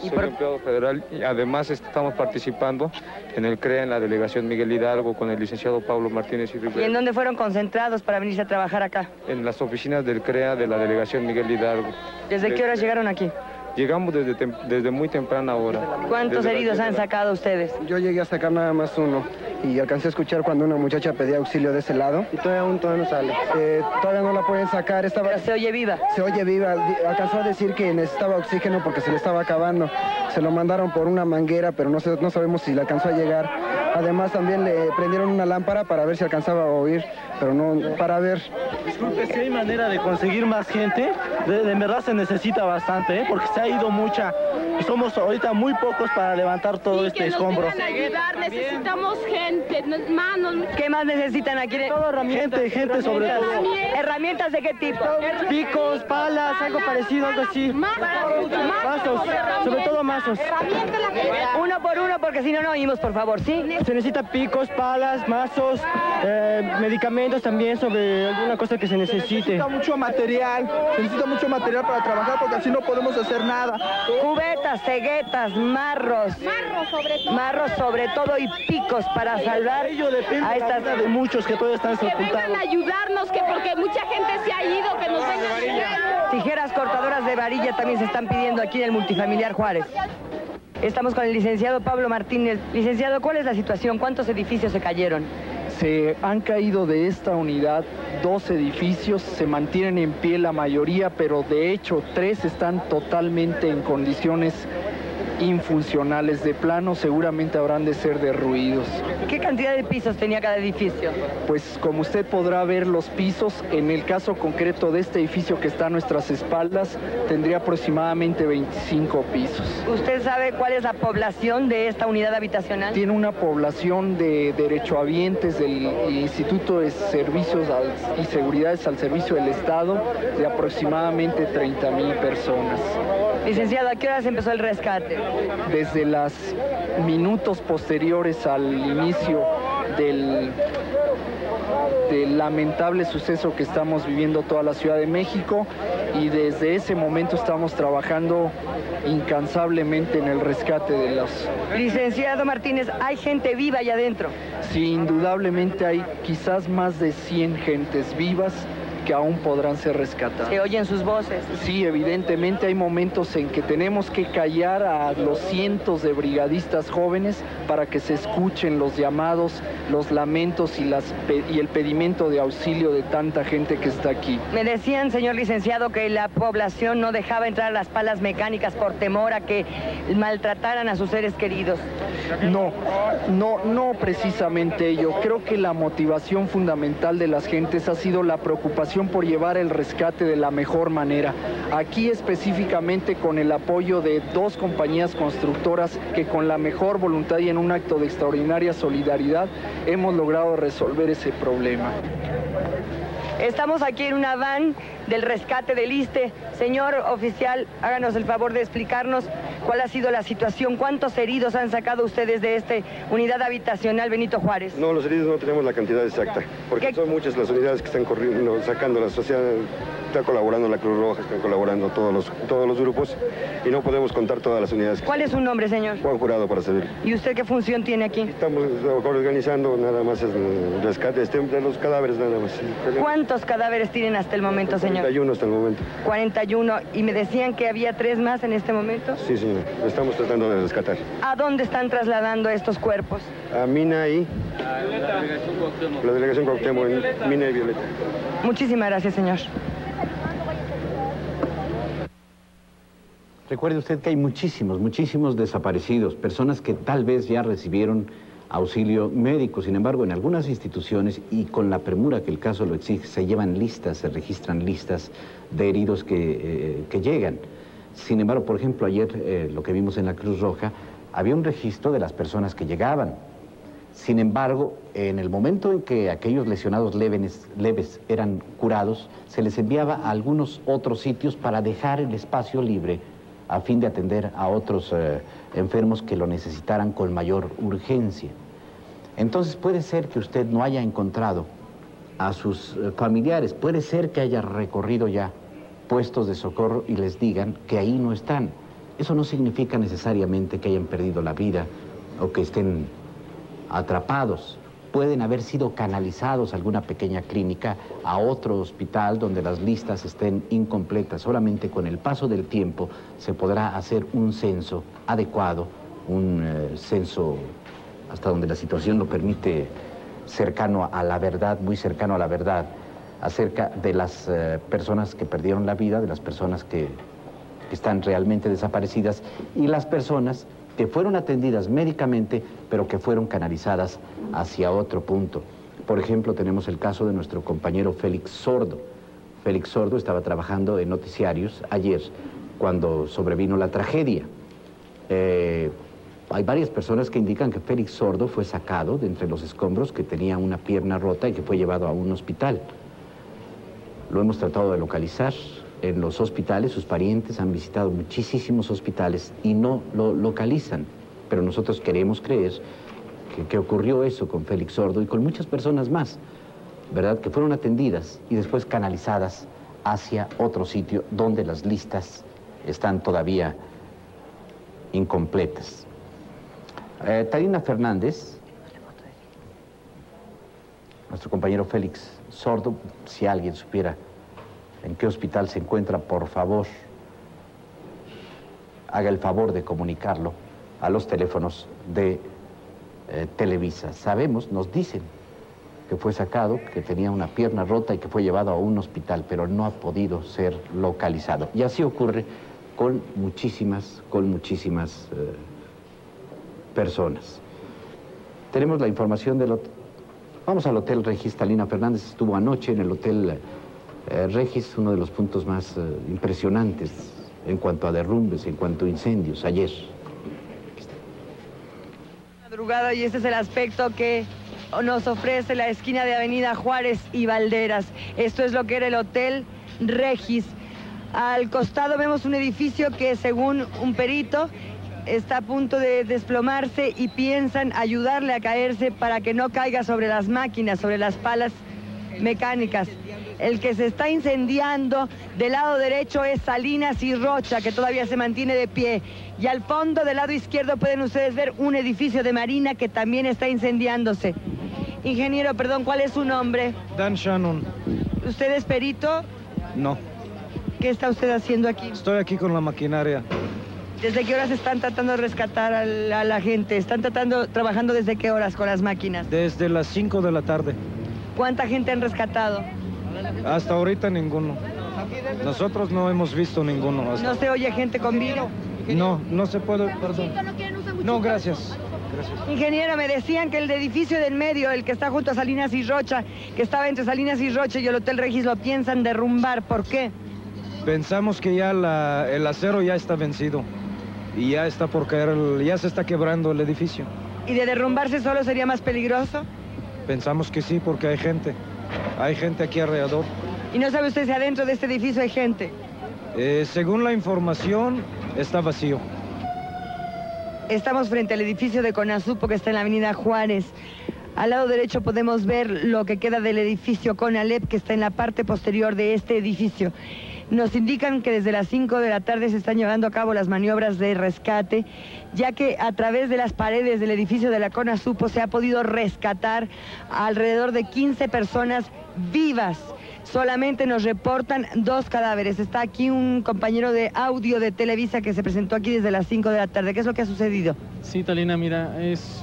Soy empleado federal y además estamos participando en el CREA en la delegación Miguel Hidalgo con el licenciado Pablo Martínez y Rivera. ¿Y en dónde fueron concentrados para venirse a trabajar acá? En las oficinas del CREA de la delegación Miguel Hidalgo. ¿Desde qué horas llegaron aquí? Llegamos desde, desde muy temprana hora. ¿Cuántos heridos han sacado ustedes? Yo llegué a sacar nada más uno y alcancé a escuchar cuando una muchacha pedía auxilio de ese lado y todavía aún todavía no sale. Eh, todavía no la pueden sacar. Estaba, se oye viva. Se oye viva. Alcanzó a decir que necesitaba oxígeno porque se le estaba acabando. Se lo mandaron por una manguera, pero no, no sabemos si le alcanzó a llegar. Además también le prendieron una lámpara para ver si alcanzaba a oír, pero no para ver. Disculpe, si hay manera de conseguir más gente, de, verdad se necesita bastante, ¿eh? porque se ha ido mucha. Somos ahorita muy pocos para levantar todo este escombro. necesitamos gente, manos. ¿Qué más necesitan aquí? Gente, gente sobre todo. ¿Herramientas de qué tipo? Picos, palas, algo parecido, algo así. Mazos, sobre todo mazos. Uno por uno, porque si no, no oímos, por favor, ¿sí? Se necesita picos, palas, mazos, eh, medicamentos también sobre alguna cosa que se necesite. Se necesita mucho material, se necesita mucho material para trabajar porque así no podemos hacer nada. Cubetas, ceguetas, marros. Marros sobre todo. Marros sobre todo y picos para salvar a estas de muchos que todavía están Que vengan a ayudarnos, que porque mucha gente se ha ido, que nos vengan a ayudar. Tijeras cortadoras de varilla también se están pidiendo aquí en el multifamiliar Juárez. Estamos con el licenciado Pablo Martínez. Licenciado, ¿cuál es la situación? ¿Cuántos edificios se cayeron? Se han caído de esta unidad dos edificios, se mantienen en pie la mayoría, pero de hecho tres están totalmente en condiciones infuncionales de plano seguramente habrán de ser derruidos. ¿Qué cantidad de pisos tenía cada edificio? Pues como usted podrá ver los pisos, en el caso concreto de este edificio que está a nuestras espaldas, tendría aproximadamente 25 pisos. ¿Usted sabe cuál es la población de esta unidad habitacional? Tiene una población de derechohabientes del Instituto de Servicios y Seguridades al Servicio del Estado de aproximadamente 30 mil personas. Licenciado, ¿a qué hora se empezó el rescate? Desde los minutos posteriores al inicio del, del lamentable suceso que estamos viviendo toda la Ciudad de México y desde ese momento estamos trabajando incansablemente en el rescate de los... Licenciado Martínez, ¿hay gente viva allá adentro? Sí, indudablemente hay quizás más de 100 gentes vivas que aún podrán ser rescatados. ¿Se oyen sus voces? Sí, evidentemente hay momentos en que tenemos que callar a los cientos de brigadistas jóvenes para que se escuchen los llamados, los lamentos y, las, y el pedimento de auxilio de tanta gente que está aquí. Me decían, señor licenciado, que la población no dejaba entrar las palas mecánicas por temor a que maltrataran a sus seres queridos. No, no, no precisamente ello. Creo que la motivación fundamental de las gentes ha sido la preocupación por llevar el rescate de la mejor manera. Aquí específicamente con el apoyo de dos compañías constructoras que con la mejor voluntad y en un acto de extraordinaria solidaridad hemos logrado resolver ese problema. Estamos aquí en una van del rescate del ISTE. Señor oficial, háganos el favor de explicarnos cuál ha sido la situación, cuántos heridos han sacado ustedes de esta unidad habitacional Benito Juárez. No, los heridos no tenemos la cantidad exacta, porque son muchas las unidades que están corriendo, sacando la sociedad está colaborando la Cruz Roja, están colaborando todos los, todos los grupos y no podemos contar todas las unidades. ¿Cuál es su nombre, señor? Juan Jurado para servir. ¿Y usted qué función tiene aquí? Estamos organizando nada más el rescate este, de los cadáveres nada más. ¿Cuántos cadáveres tienen hasta el momento, señor? 41 hasta el momento. 41. ¿Y me decían que había tres más en este momento? Sí, señor. Estamos tratando de rescatar. ¿A dónde están trasladando estos cuerpos? A Mina y... La delegación Cuauhtémoc en Mina y Violeta. Muchísimas gracias, señor. Recuerde usted que hay muchísimos, muchísimos desaparecidos, personas que tal vez ya recibieron auxilio médico. Sin embargo, en algunas instituciones y con la premura que el caso lo exige, se llevan listas, se registran listas de heridos que, eh, llegan. Sin embargo, por ejemplo, ayer eh, lo que vimos en la Cruz Roja, había un registro de las personas que llegaban. Sin embargo, en el momento en que aquellos lesionados leves, leves eran curados, se les enviaba a algunos otros sitios para dejar el espacio libre a fin de atender a otros eh, enfermos que lo necesitaran con mayor urgencia. Entonces puede ser que usted no haya encontrado a sus eh, familiares, puede ser que haya recorrido ya puestos de socorro y les digan que ahí no están. Eso no significa necesariamente que hayan perdido la vida o que estén atrapados. Pueden haber sido canalizados a alguna pequeña clínica, a otro hospital donde las listas estén incompletas. Solamente con el paso del tiempo se podrá hacer un censo adecuado, un eh, censo hasta donde la situación lo permite cercano a la verdad, muy cercano a la verdad, acerca de las eh, personas que perdieron la vida, de las personas que, que están realmente desaparecidas y las personas que fueron atendidas médicamente, pero que fueron canalizadas hacia otro punto. Por ejemplo, tenemos el caso de nuestro compañero Félix Sordo. Félix Sordo estaba trabajando en noticiarios ayer cuando sobrevino la tragedia. Eh, hay varias personas que indican que Félix Sordo fue sacado de entre los escombros, que tenía una pierna rota y que fue llevado a un hospital. Lo hemos tratado de localizar, en los hospitales, sus parientes han visitado muchísimos hospitales y no lo localizan. Pero nosotros queremos creer que, ocurrió eso con Félix Sordo y con muchas personas más, ¿verdad? Que fueron atendidas y después canalizadas hacia otro sitio donde las listas están todavía incompletas. Eh, Tarina Fernández, nuestro compañero Félix Sordo, si alguien supiera en qué hospital se encuentra, por favor, haga el favor de comunicarlo a los teléfonos de eh, Televisa. Sabemos, nos dicen que fue sacado, que tenía una pierna rota y que fue llevado a un hospital, pero no ha podido ser localizado. Y así ocurre con muchísimas, con muchísimas eh, personas. Tenemos la información del hotel. Vamos al Hotel Regis Talina Fernández, estuvo anoche en el Hotel eh, Regis, uno de los puntos más eh, impresionantes en cuanto a derrumbes, en cuanto a incendios, ayer. Madrugada y este es el aspecto que nos ofrece la esquina de Avenida Juárez y Valderas. Esto es lo que era el Hotel Regis. Al costado vemos un edificio que según un perito está a punto de desplomarse y piensan ayudarle a caerse para que no caiga sobre las máquinas, sobre las palas mecánicas. El que se está incendiando del lado derecho es Salinas y Rocha, que todavía se mantiene de pie. Y al fondo del lado izquierdo pueden ustedes ver un edificio de Marina que también está incendiándose. Ingeniero, perdón, ¿cuál es su nombre? Dan Shannon. ¿Usted es perito? No. ¿Qué está usted haciendo aquí? Estoy aquí con la maquinaria. ¿Desde qué horas están tratando de rescatar a la, a la gente? ¿Están tratando, trabajando desde qué horas con las máquinas? Desde las 5 de la tarde. ¿Cuánta gente han rescatado? Hasta ahorita ninguno. Nosotros no hemos visto ninguno. ¿No se oye gente con vino? No, no se puede, perdón. No, gracias. gracias. Ingeniero, me decían que el edificio del medio, el que está junto a Salinas y Rocha, que estaba entre Salinas y Rocha y el Hotel Regis, lo piensan derrumbar. ¿Por qué? Pensamos que ya la, el acero ya está vencido y ya está por caer, ya se está quebrando el edificio. ¿Y de derrumbarse solo sería más peligroso? Pensamos que sí, porque hay gente. Hay gente aquí alrededor. ¿Y no sabe usted si adentro de este edificio hay gente? Eh, según la información, está vacío. Estamos frente al edificio de Conasupo que está en la avenida Juárez. Al lado derecho podemos ver lo que queda del edificio Conalep que está en la parte posterior de este edificio. Nos indican que desde las 5 de la tarde se están llevando a cabo las maniobras de rescate, ya que a través de las paredes del edificio de la CONASUPO se ha podido rescatar alrededor de 15 personas vivas. Solamente nos reportan dos cadáveres. Está aquí un compañero de audio de Televisa que se presentó aquí desde las 5 de la tarde. ¿Qué es lo que ha sucedido? Sí, Talina, mira, es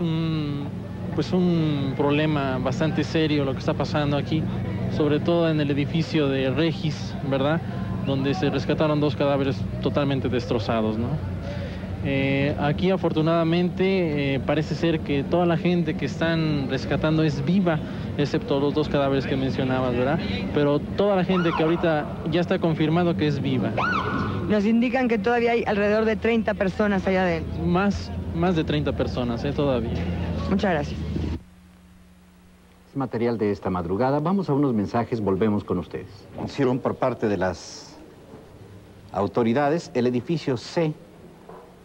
pues un problema bastante serio lo que está pasando aquí, sobre todo en el edificio de Regis, ¿verdad? Donde se rescataron dos cadáveres totalmente destrozados. ¿no? Eh, aquí afortunadamente eh, parece ser que toda la gente que están rescatando es viva, excepto los dos cadáveres que mencionabas, ¿verdad? Pero toda la gente que ahorita ya está confirmado que es viva. Nos indican que todavía hay alrededor de 30 personas allá adentro. Más, más de 30 personas, ¿eh? Todavía. Muchas gracias. Material de esta madrugada. Vamos a unos mensajes, volvemos con ustedes. Hicieron por parte de las autoridades, el edificio C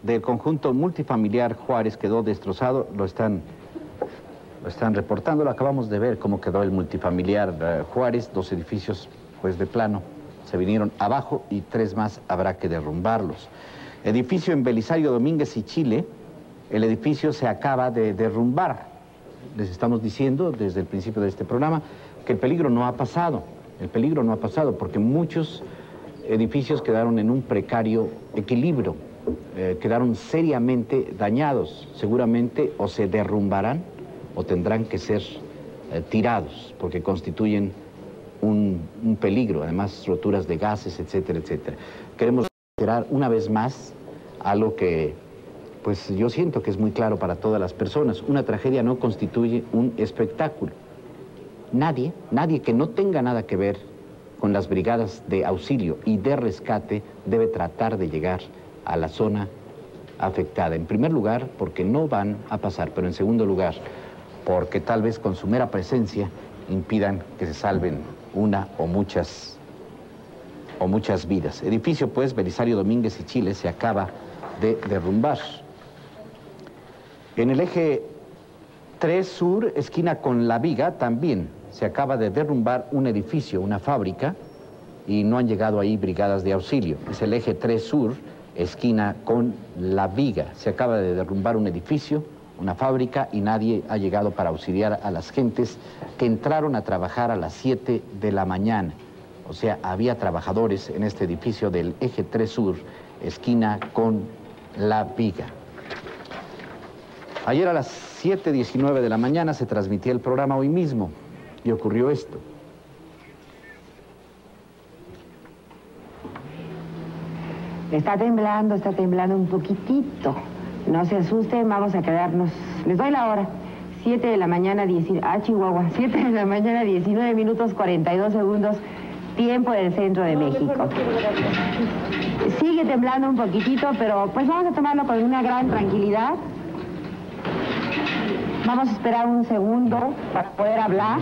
del conjunto multifamiliar Juárez quedó destrozado, lo están, lo están reportando, lo acabamos de ver cómo quedó el multifamiliar eh, Juárez, dos edificios pues de plano se vinieron abajo y tres más habrá que derrumbarlos. Edificio en Belisario Domínguez y Chile, el edificio se acaba de derrumbar. les estamos diciendo desde el principio de este programa que el peligro no ha pasado. El peligro no ha pasado porque muchos edificios quedaron en un precario equilibrio, eh, quedaron seriamente dañados. Seguramente o se derrumbarán o tendrán que ser eh, tirados porque constituyen un, peligro, además roturas de gases, etcétera, etcétera. Queremos reiterar una vez más algo que pues yo siento que es muy claro para todas las personas. Una tragedia no constituye un espectáculo. Nadie, nadie que no tenga nada que ver con las brigadas de auxilio y de rescate debe tratar de llegar a la zona afectada. En primer lugar, porque no van a pasar, pero en segundo lugar, porque tal vez con su mera presencia impidan que se salven una o muchas o muchas vidas. Edificio, pues, Belisario Domínguez y Chile se acaba de derrumbar. En el eje 3 Sur, esquina con La Viga, también se acaba de derrumbar un edificio, una fábrica, y no han llegado ahí brigadas de auxilio. Es el eje 3 Sur, esquina con La Viga. Se acaba de derrumbar un edificio, una fábrica, y nadie ha llegado para auxiliar a las gentes que entraron a trabajar a las 7 de la mañana. O sea, había trabajadores en este edificio del eje 3 Sur, esquina con La Viga. Ayer a las 7.19 de la mañana se transmitía el programa hoy mismo y ocurrió esto. Está temblando, está temblando un poquitito. No se asusten, vamos a quedarnos. Les doy la hora. 7 de la mañana, 19... Ah, Chihuahua. 7 de la mañana, 19 minutos 42 segundos, tiempo del centro de México. Sigue temblando un poquitito, pero pues vamos a tomarlo con una gran tranquilidad. Vamos a esperar un segundo para poder hablar.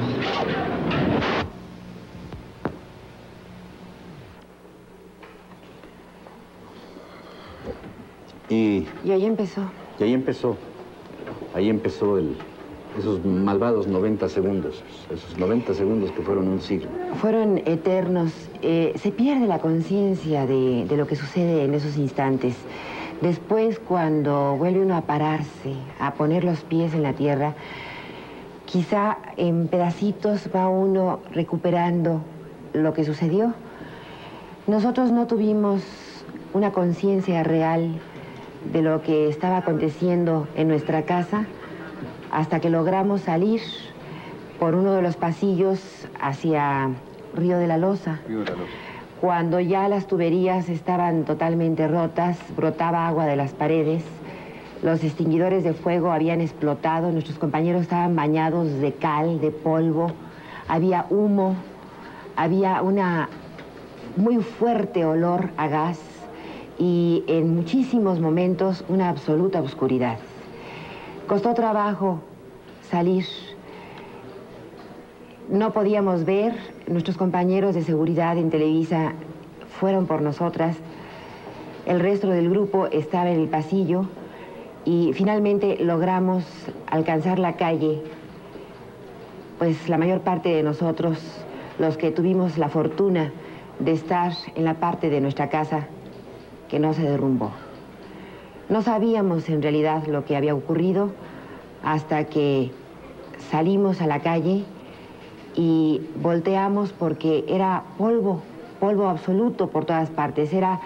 Y, y ahí empezó. Y ahí empezó. Ahí empezó el, esos malvados 90 segundos, esos 90 segundos que fueron un siglo. Fueron eternos. Eh, se pierde la conciencia de, de lo que sucede en esos instantes. Después, cuando vuelve uno a pararse, a poner los pies en la tierra, quizá en pedacitos va uno recuperando lo que sucedió. Nosotros no tuvimos una conciencia real de lo que estaba aconteciendo en nuestra casa hasta que logramos salir por uno de los pasillos hacia Río de la Loza. Cuando ya las tuberías estaban totalmente rotas, brotaba agua de las paredes, los extinguidores de fuego habían explotado, nuestros compañeros estaban bañados de cal, de polvo, había humo, había una muy fuerte olor a gas y en muchísimos momentos una absoluta oscuridad. Costó trabajo salir. No podíamos ver, nuestros compañeros de seguridad en Televisa fueron por nosotras. El resto del grupo estaba en el pasillo y finalmente logramos alcanzar la calle. Pues la mayor parte de nosotros, los que tuvimos la fortuna de estar en la parte de nuestra casa que no se derrumbó. No sabíamos en realidad lo que había ocurrido hasta que salimos a la calle y volteamos porque era polvo, polvo absoluto por todas partes. Era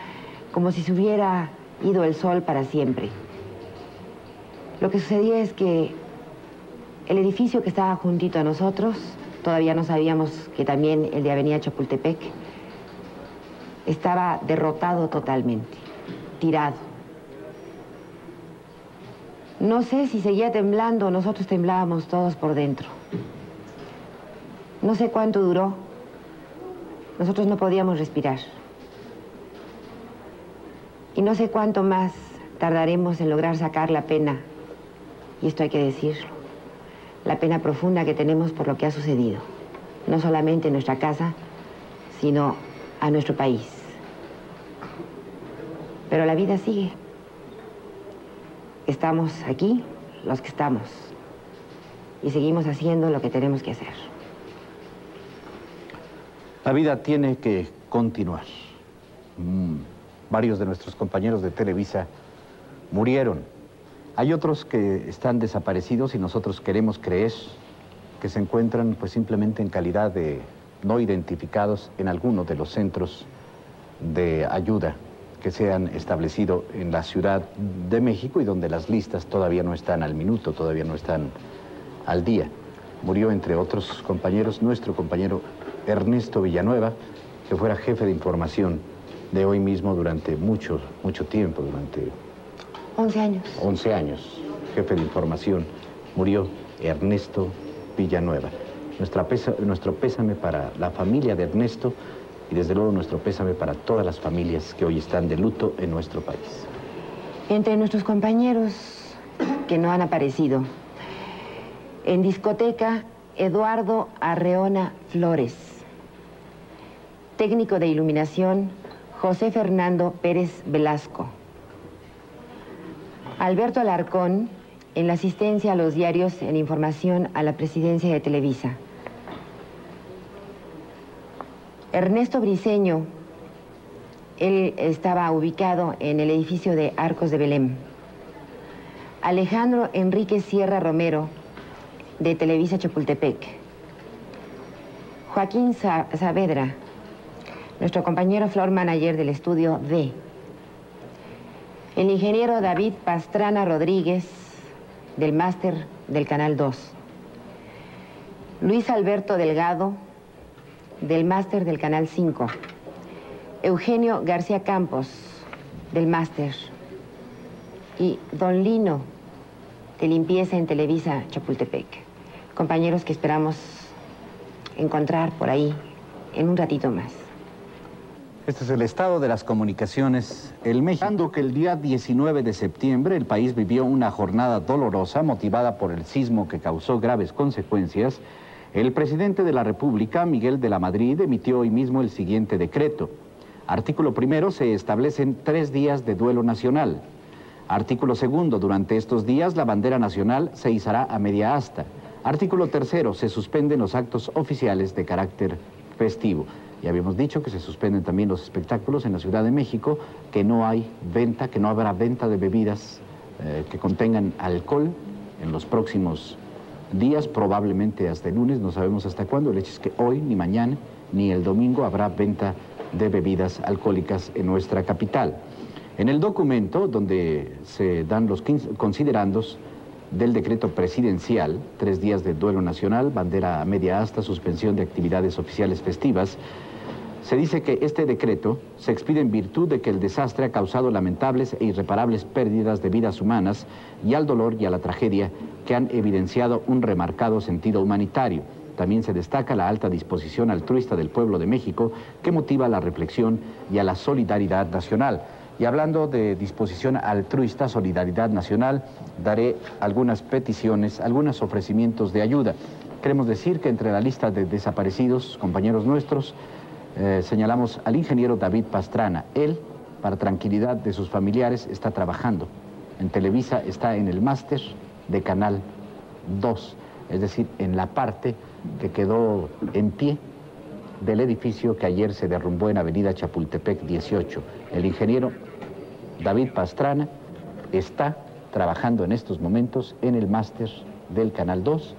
como si se hubiera ido el sol para siempre. Lo que sucedía es que el edificio que estaba juntito a nosotros, todavía no sabíamos que también el de Avenida Chapultepec, estaba derrotado totalmente, tirado. No sé si seguía temblando, nosotros temblábamos todos por dentro. No sé cuánto duró. Nosotros no podíamos respirar. Y no sé cuánto más tardaremos en lograr sacar la pena, y esto hay que decirlo, la pena profunda que tenemos por lo que ha sucedido, no solamente en nuestra casa, sino a nuestro país. Pero la vida sigue. Estamos aquí, los que estamos, y seguimos haciendo lo que tenemos que hacer. La vida tiene que continuar. Mm, varios de nuestros compañeros de Televisa murieron Hay otros que están desaparecidos y nosotros queremos creer que se encuentran pues simplemente en calidad de no identificados en alguno de los centros de ayuda que se han establecido en la Ciudad de México y donde las listas todavía no están al minuto, todavía no están al día. Murió, entre otros compañeros, nuestro compañero Ernesto Villanueva, que fuera jefe de información de hoy mismo durante mucho, mucho tiempo, durante... 11 años. 11 años, jefe de información. Murió Ernesto Villanueva. Nuestra nuestro pésame para la familia de Ernesto y desde luego nuestro pésame para todas las familias que hoy están de luto en nuestro país. Entre nuestros compañeros que no han aparecido, en discoteca, Eduardo Arreona Flores. Técnico de iluminación, José Fernando Pérez Velasco. Alberto Alarcón, en la asistencia a los diarios en información a la presidencia de Televisa. Ernesto Briceño, él estaba ubicado en el edificio de Arcos de Belém. Alejandro Enrique Sierra Romero, de Televisa Chapultepec. Joaquín Saavedra, nuestro compañero floor manager del estudio D. El ingeniero David Pastrana Rodríguez, del máster del Canal 2. Luis Alberto Delgado, del máster del Canal 5. Eugenio García Campos, del máster. Y Don Lino, de limpieza en Televisa Chapultepec. Compañeros que esperamos encontrar por ahí en un ratito más. Este es el estado de las comunicaciones. El México, que el día 19 de septiembre el país vivió una jornada dolorosa motivada por el sismo que causó graves consecuencias, el presidente de la República, Miguel de la Madrid, emitió hoy mismo el siguiente decreto. Artículo primero, se establecen tres días de duelo nacional. Artículo segundo, durante estos días la bandera nacional se izará a media asta. Artículo tercero, se suspenden los actos oficiales de carácter festivo. Ya habíamos dicho que se suspenden también los espectáculos en la Ciudad de México, que no hay venta, que no habrá venta de bebidas eh, que contengan alcohol en los próximos días, probablemente hasta el lunes, no sabemos hasta cuándo. El hecho es que hoy, ni mañana, ni el domingo habrá venta de bebidas alcohólicas en nuestra capital. En el documento donde se dan los considerandos del decreto presidencial, tres días de duelo nacional, bandera media asta, suspensión de actividades oficiales festivas, se dice que este decreto se expide en virtud de que el desastre ha causado lamentables e irreparables pérdidas de vidas humanas y al dolor y a la tragedia que han evidenciado un remarcado sentido humanitario. También se destaca la alta disposición altruista del pueblo de México que motiva la reflexión y a la solidaridad nacional. Y hablando de disposición altruista, solidaridad nacional, daré algunas peticiones, algunos ofrecimientos de ayuda. Queremos decir que entre la lista de desaparecidos, compañeros nuestros, eh, señalamos al ingeniero David Pastrana. Él, para tranquilidad de sus familiares, está trabajando. En Televisa está en el máster de Canal 2, es decir, en la parte que quedó en pie del edificio que ayer se derrumbó en Avenida Chapultepec 18. El ingeniero David Pastrana está trabajando en estos momentos en el máster del Canal 2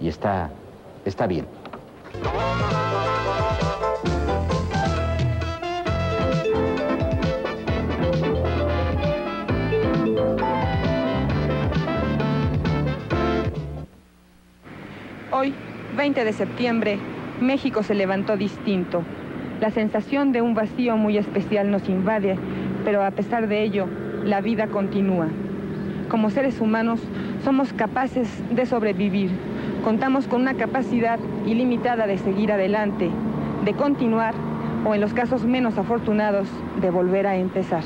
y está, está bien. Hoy, 20 de septiembre, México se levantó distinto. La sensación de un vacío muy especial nos invade, pero a pesar de ello, la vida continúa. Como seres humanos, somos capaces de sobrevivir. Contamos con una capacidad ilimitada de seguir adelante, de continuar o en los casos menos afortunados, de volver a empezar.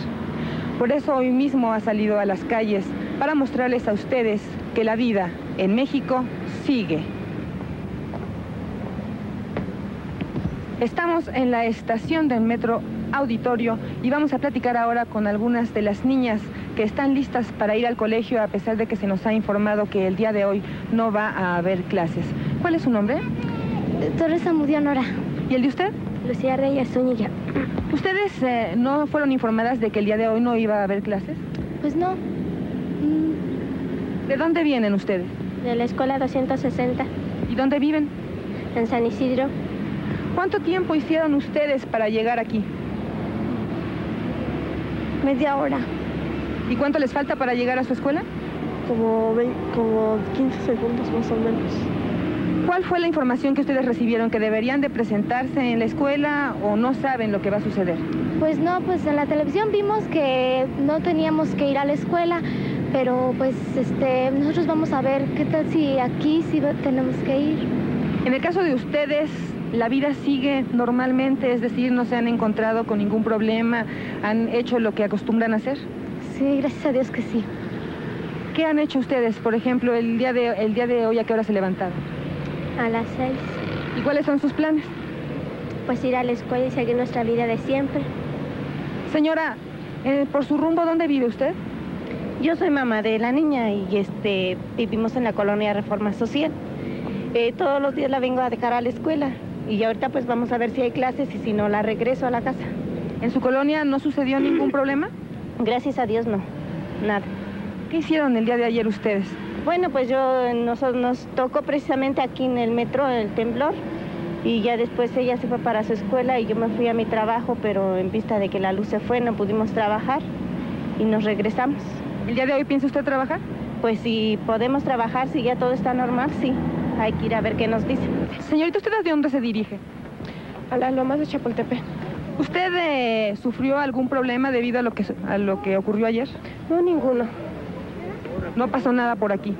Por eso hoy mismo ha salido a las calles para mostrarles a ustedes que la vida en México sigue. Estamos en la estación del metro Auditorio y vamos a platicar ahora con algunas de las niñas que están listas para ir al colegio a pesar de que se nos ha informado que el día de hoy no va a haber clases. ¿Cuál es su nombre? Torres Amudio Nora. ¿Y el de usted? Lucía Reyes Zúñiga. ¿Ustedes eh, no fueron informadas de que el día de hoy no iba a haber clases? Pues no. Mm, ¿De dónde vienen ustedes? De la escuela 260. ¿Y dónde viven? En San Isidro. ¿Cuánto tiempo hicieron ustedes para llegar aquí? Media hora. ¿Y cuánto les falta para llegar a su escuela? Como, como 15 segundos más o menos. ¿Cuál fue la información que ustedes recibieron? ¿Que deberían de presentarse en la escuela o no saben lo que va a suceder? Pues no, pues en la televisión vimos que no teníamos que ir a la escuela, pero pues este, nosotros vamos a ver qué tal si aquí sí tenemos que ir. En el caso de ustedes, la vida sigue normalmente, es decir, no se han encontrado con ningún problema, han hecho lo que acostumbran a hacer. Sí, gracias a Dios que sí. ¿Qué han hecho ustedes, por ejemplo, el día de, el día de hoy, a qué hora se levantaron? A las seis. ¿Y cuáles son sus planes? Pues ir a la escuela y seguir nuestra vida de siempre. Señora, eh, por su rumbo, ¿dónde vive usted? Yo soy mamá de la niña y este, vivimos en la colonia Reforma Social. Eh, todos los días la vengo a dejar a la escuela y ahorita pues vamos a ver si hay clases y si no la regreso a la casa. ¿En su colonia no sucedió ningún problema? Gracias a Dios no, nada. ¿Qué hicieron el día de ayer ustedes? Bueno, pues yo nos, nos tocó precisamente aquí en el metro el temblor y ya después ella se fue para su escuela y yo me fui a mi trabajo, pero en vista de que la luz se fue no pudimos trabajar y nos regresamos. ¿El día de hoy piensa usted trabajar? Pues si podemos trabajar, si ya todo está normal, sí. Hay que ir a ver qué nos dice. Señorita, ¿usted de dónde se dirige? A las lomas de Chapultepec. ¿Usted eh, sufrió algún problema debido a lo, que, a lo que ocurrió ayer? No, ninguno. ¿No pasó nada por aquí?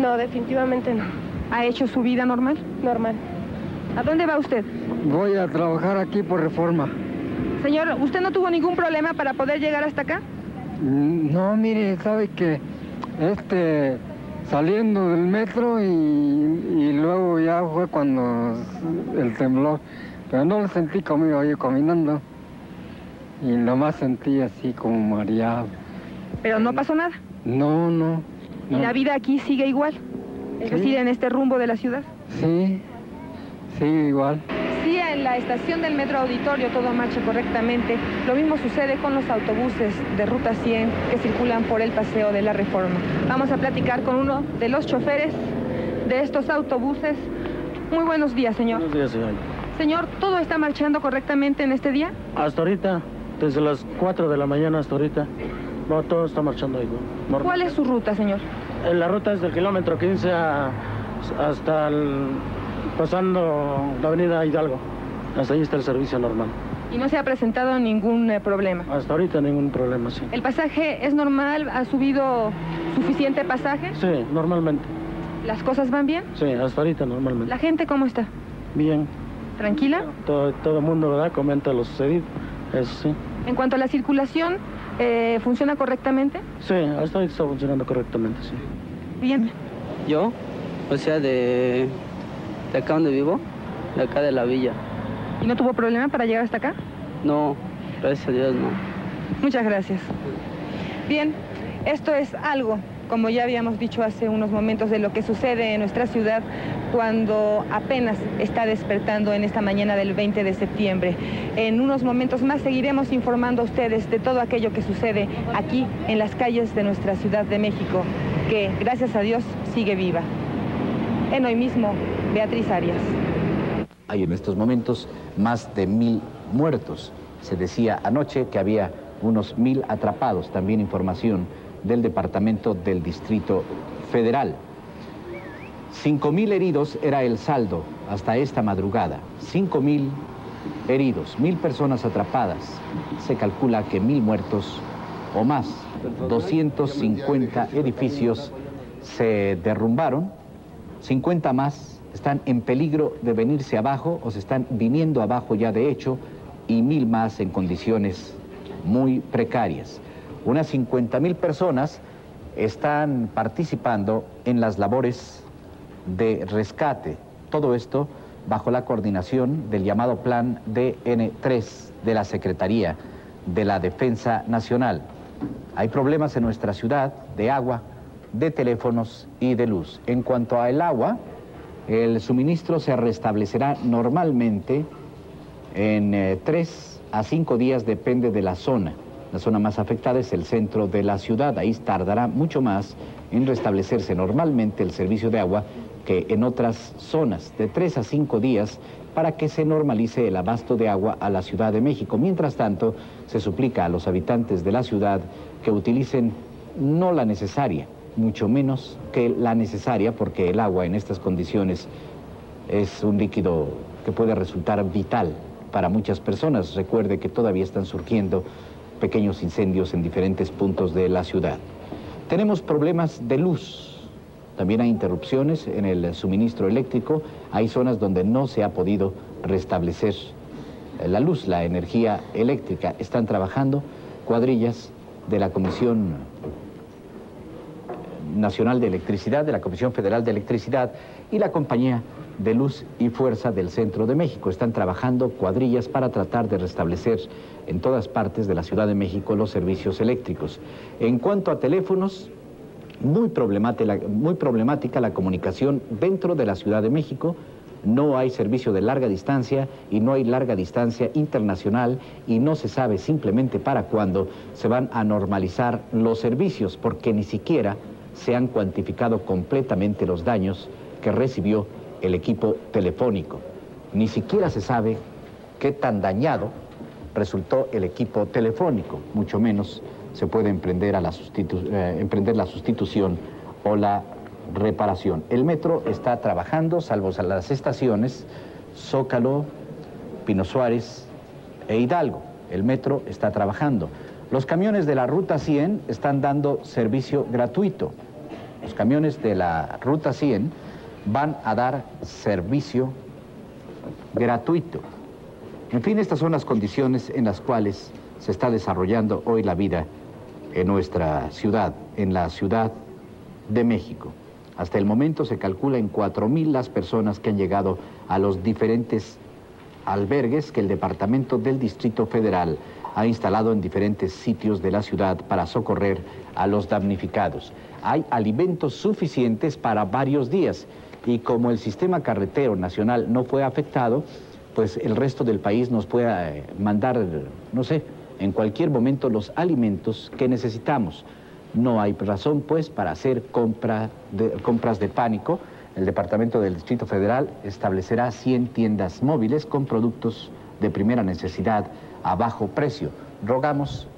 No, definitivamente no. ¿Ha hecho su vida normal? Normal. ¿A dónde va usted? Voy a trabajar aquí por reforma. Señor, ¿usted no tuvo ningún problema para poder llegar hasta acá? Mm, no, mire, sabe que este saliendo del metro y, y, luego ya fue cuando el temblor, pero no lo sentí conmigo, yo caminando y nomás sentí así como mareado. ¿Pero no pasó nada? No, no. ¿Y la vida aquí sigue igual? Es decir, en este rumbo de la ciudad. Sí, sigue igual. Sí, en la estación del Metro Auditorio todo marcha correctamente. Lo mismo sucede con los autobuses de Ruta 100 que circulan por el Paseo de la Reforma. Vamos a platicar con uno de los choferes de estos autobuses. Muy buenos días, señor. Buenos días, señor. Señor, ¿todo está marchando correctamente en este día? Hasta ahorita, desde las 4 de la mañana hasta ahorita. No, todo está marchando ahí. ¿no? ¿Cuál es su ruta, señor? La ruta es del kilómetro 15 a, hasta el, pasando la avenida Hidalgo. Hasta ahí está el servicio normal. ¿Y no se ha presentado ningún eh, problema? Hasta ahorita ningún problema, sí. ¿El pasaje es normal? ¿Ha subido suficiente pasaje? Sí, normalmente. ¿Las cosas van bien? Sí, hasta ahorita normalmente. ¿La gente cómo está? Bien. ¿Tranquila? Todo, todo el mundo, ¿verdad? Comenta lo sucedido. Eso sí. En cuanto a la circulación, eh, ¿funciona correctamente? Sí, hasta ahorita está funcionando correctamente, sí. Bien. ¿Yo? O sea, de, de acá donde vivo, de acá de la villa. ¿Y no tuvo problema para llegar hasta acá? No, gracias a Dios no. Muchas gracias. Bien, esto es algo, como ya habíamos dicho hace unos momentos, de lo que sucede en nuestra ciudad cuando apenas está despertando en esta mañana del 20 de septiembre. En unos momentos más seguiremos informando a ustedes de todo aquello que sucede aquí en las calles de nuestra Ciudad de México, que gracias a Dios sigue viva. En hoy mismo, Beatriz Arias. Hay en estos momentos más de mil muertos. Se decía anoche que había unos mil atrapados, también información del Departamento del Distrito Federal. Cinco mil heridos era el saldo hasta esta madrugada. Cinco mil heridos, mil personas atrapadas. Se calcula que mil muertos o más. 250 edificios se derrumbaron, 50 más están en peligro de venirse abajo o se están viniendo abajo ya de hecho y mil más en condiciones muy precarias. Unas 50 mil personas están participando en las labores de rescate. Todo esto bajo la coordinación del llamado Plan DN3 de la Secretaría de la Defensa Nacional. Hay problemas en nuestra ciudad de agua, de teléfonos y de luz. En cuanto al agua, el suministro se restablecerá normalmente en eh, tres a cinco días, depende de la zona. La zona más afectada es el centro de la ciudad. Ahí tardará mucho más en restablecerse normalmente el servicio de agua que en otras zonas, de tres a cinco días para que se normalice el abasto de agua a la Ciudad de México. Mientras tanto, se suplica a los habitantes de la ciudad que utilicen no la necesaria, mucho menos que la necesaria, porque el agua en estas condiciones es un líquido que puede resultar vital para muchas personas. Recuerde que todavía están surgiendo pequeños incendios en diferentes puntos de la ciudad. Tenemos problemas de luz. También hay interrupciones en el suministro eléctrico. Hay zonas donde no se ha podido restablecer la luz, la energía eléctrica. Están trabajando cuadrillas de la Comisión Nacional de Electricidad, de la Comisión Federal de Electricidad y la Compañía de Luz y Fuerza del Centro de México. Están trabajando cuadrillas para tratar de restablecer en todas partes de la Ciudad de México los servicios eléctricos. En cuanto a teléfonos, muy problemática, muy problemática la comunicación dentro de la Ciudad de México. No hay servicio de larga distancia y no hay larga distancia internacional y no se sabe simplemente para cuándo se van a normalizar los servicios porque ni siquiera se han cuantificado completamente los daños que recibió el equipo telefónico. Ni siquiera se sabe qué tan dañado resultó el equipo telefónico, mucho menos se puede emprender, la, eh, la sustitución o la reparación. El metro está trabajando, salvo las estaciones Zócalo, Pino Suárez e Hidalgo. El metro está trabajando. Los camiones de la Ruta 100 están dando servicio gratuito. Los camiones de la Ruta 100 van a dar servicio gratuito. En fin, estas son las condiciones en las cuales se está desarrollando hoy la vida en nuestra ciudad, en la Ciudad de México. Hasta el momento se calcula en 4.000 las personas que han llegado a los diferentes albergues que el Departamento del Distrito Federal ha instalado en diferentes sitios de la ciudad para socorrer a los damnificados. Hay alimentos suficientes para varios días y como el sistema carretero nacional no fue afectado, pues el resto del país nos puede mandar, no sé, en cualquier momento los alimentos que necesitamos. No hay razón, pues, para hacer compras de pánico. El Departamento del Distrito Federal establecerá 100 tiendas móviles con productos de primera necesidad a bajo precio. Rogamos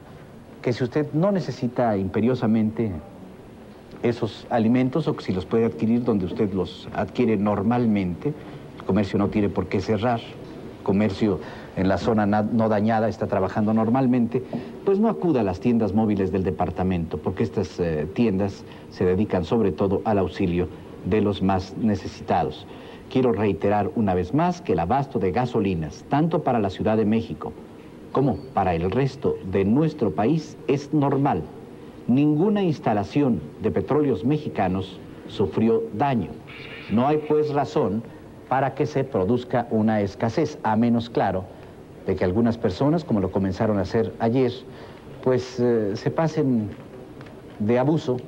que si usted no necesita imperiosamente esos alimentos o que si los puede adquirir donde usted los adquiere normalmente, el comercio no tiene por qué cerrar, comercio en la zona no dañada está trabajando normalmente, pues no acuda a las tiendas móviles del departamento, porque estas eh, tiendas se dedican sobre todo al auxilio de los más necesitados. Quiero reiterar una vez más que el abasto de gasolinas, tanto para la Ciudad de México como para el resto de nuestro país, es normal. Ninguna instalación de petróleos mexicanos sufrió daño. No hay pues razón para que se produzca una escasez, a menos claro de que algunas personas, como lo comenzaron a hacer ayer, pues eh, se pasen de abuso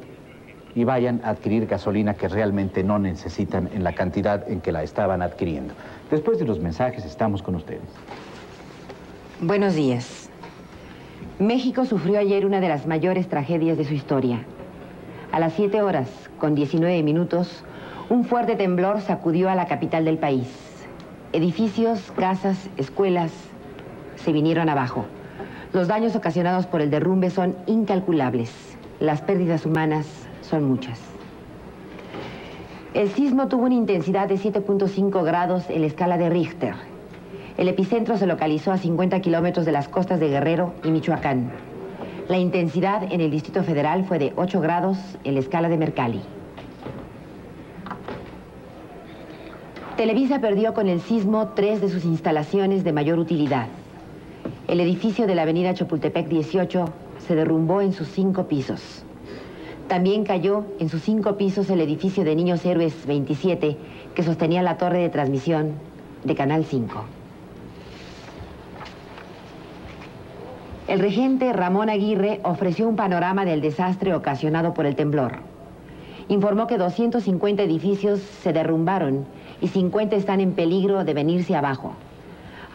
y vayan a adquirir gasolina que realmente no necesitan en la cantidad en que la estaban adquiriendo. Después de los mensajes estamos con ustedes. Buenos días. México sufrió ayer una de las mayores tragedias de su historia. A las 7 horas, con 19 minutos, un fuerte temblor sacudió a la capital del país. Edificios, casas, escuelas se vinieron abajo. Los daños ocasionados por el derrumbe son incalculables. Las pérdidas humanas son muchas. El sismo tuvo una intensidad de 7.5 grados en la escala de Richter. El epicentro se localizó a 50 kilómetros de las costas de Guerrero y Michoacán. La intensidad en el Distrito Federal fue de 8 grados en la escala de Mercalli. Televisa perdió con el sismo tres de sus instalaciones de mayor utilidad. El edificio de la avenida Chapultepec 18 se derrumbó en sus cinco pisos. También cayó en sus cinco pisos el edificio de Niños Héroes 27 que sostenía la torre de transmisión de Canal 5. El regente Ramón Aguirre ofreció un panorama del desastre ocasionado por el temblor. Informó que 250 edificios se derrumbaron y 50 están en peligro de venirse abajo.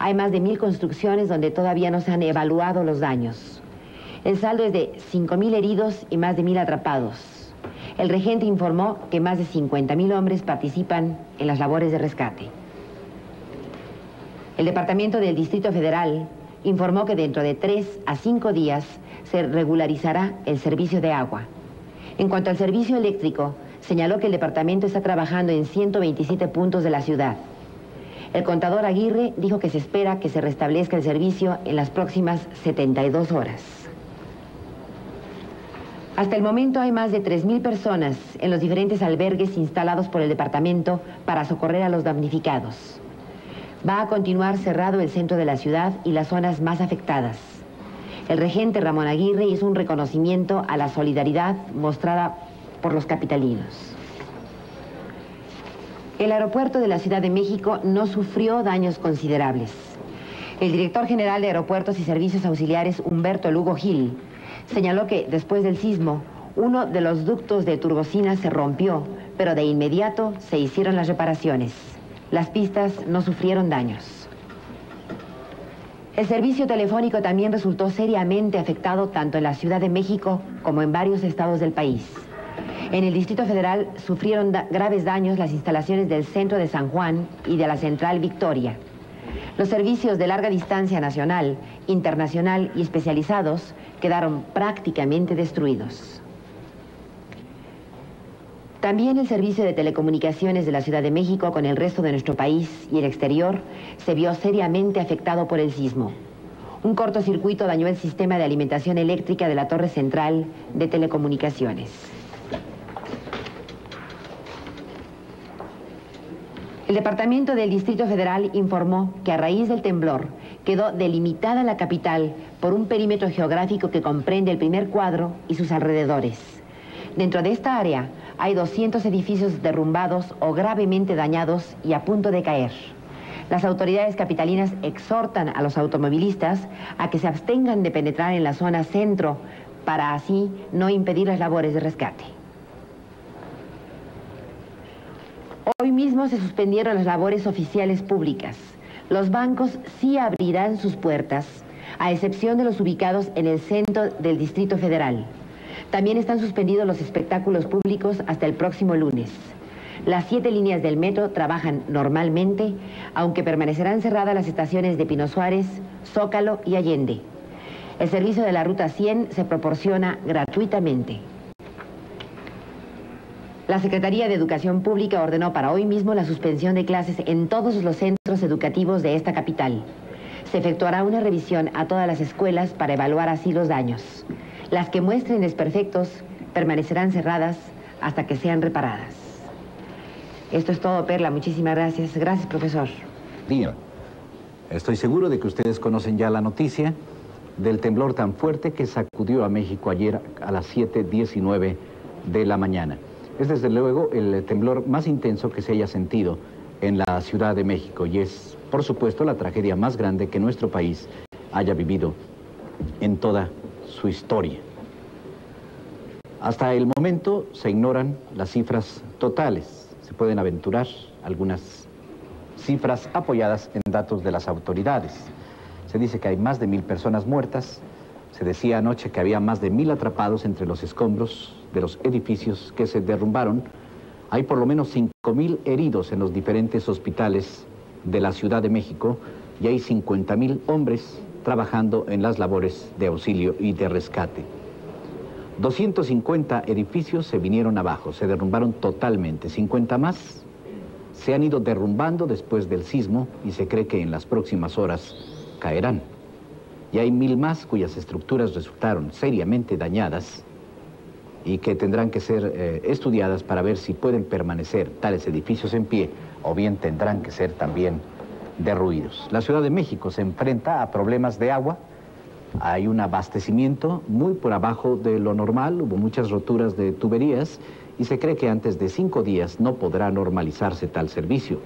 Hay más de mil construcciones donde todavía no se han evaluado los daños. El saldo es de 5.000 heridos y más de 1.000 atrapados. El regente informó que más de 50.000 hombres participan en las labores de rescate. El Departamento del Distrito Federal informó que dentro de tres a cinco días se regularizará el servicio de agua. En cuanto al servicio eléctrico, señaló que el departamento está trabajando en 127 puntos de la ciudad. El contador Aguirre dijo que se espera que se restablezca el servicio en las próximas 72 horas. Hasta el momento hay más de 3.000 personas en los diferentes albergues instalados por el departamento para socorrer a los damnificados. Va a continuar cerrado el centro de la ciudad y las zonas más afectadas. El regente Ramón Aguirre hizo un reconocimiento a la solidaridad mostrada por los capitalinos. El aeropuerto de la Ciudad de México no sufrió daños considerables. El director general de Aeropuertos y Servicios Auxiliares, Humberto Lugo Gil, señaló que después del sismo, uno de los ductos de turbocina se rompió, pero de inmediato se hicieron las reparaciones. Las pistas no sufrieron daños. El servicio telefónico también resultó seriamente afectado tanto en la Ciudad de México como en varios estados del país. En el Distrito Federal sufrieron graves daños las instalaciones del Centro de San Juan y de la Central Victoria. Los servicios de larga distancia nacional, internacional y especializados quedaron prácticamente destruidos. También el servicio de telecomunicaciones de la Ciudad de México con el resto de nuestro país y el exterior se vio seriamente afectado por el sismo. Un cortocircuito dañó el sistema de alimentación eléctrica de la torre central de telecomunicaciones. El Departamento del Distrito Federal informó que a raíz del temblor quedó delimitada la capital por un perímetro geográfico que comprende el primer cuadro y sus alrededores. Dentro de esta área hay 200 edificios derrumbados o gravemente dañados y a punto de caer. Las autoridades capitalinas exhortan a los automovilistas a que se abstengan de penetrar en la zona centro para así no impedir las labores de rescate. Hoy mismo se suspendieron las labores oficiales públicas. Los bancos sí abrirán sus puertas, a excepción de los ubicados en el centro del Distrito Federal. También están suspendidos los espectáculos públicos hasta el próximo lunes. Las siete líneas del metro trabajan normalmente, aunque permanecerán cerradas las estaciones de Pino Suárez, Zócalo y Allende. El servicio de la Ruta 100 se proporciona gratuitamente. La Secretaría de Educación Pública ordenó para hoy mismo la suspensión de clases en todos los centros educativos de esta capital. Se efectuará una revisión a todas las escuelas para evaluar así los daños. Las que muestren desperfectos permanecerán cerradas hasta que sean reparadas. Esto es todo, Perla. Muchísimas gracias. Gracias, profesor. Bien. Estoy seguro de que ustedes conocen ya la noticia del temblor tan fuerte que sacudió a México ayer a las 7.19 de la mañana. Es desde luego el temblor más intenso que se haya sentido en la Ciudad de México y es, por supuesto, la tragedia más grande que nuestro país haya vivido en toda su historia. Hasta el momento se ignoran las cifras totales. Se pueden aventurar algunas cifras apoyadas en datos de las autoridades. Se dice que hay más de mil personas muertas. Se decía anoche que había más de mil atrapados entre los escombros de los edificios que se derrumbaron. Hay por lo menos cinco mil heridos en los diferentes hospitales de la Ciudad de México y hay 50 mil hombres trabajando en las labores de auxilio y de rescate. 250 edificios se vinieron abajo, se derrumbaron totalmente. 50 más se han ido derrumbando después del sismo y se cree que en las próximas horas caerán. Y hay mil más cuyas estructuras resultaron seriamente dañadas y que tendrán que ser eh, estudiadas para ver si pueden permanecer tales edificios en pie o bien tendrán que ser también La Ciudad de México se enfrenta a problemas de agua, hay un abastecimiento muy por abajo de lo normal, hubo muchas roturas de tuberías y se cree que antes de cinco días no podrá normalizarse tal servicio.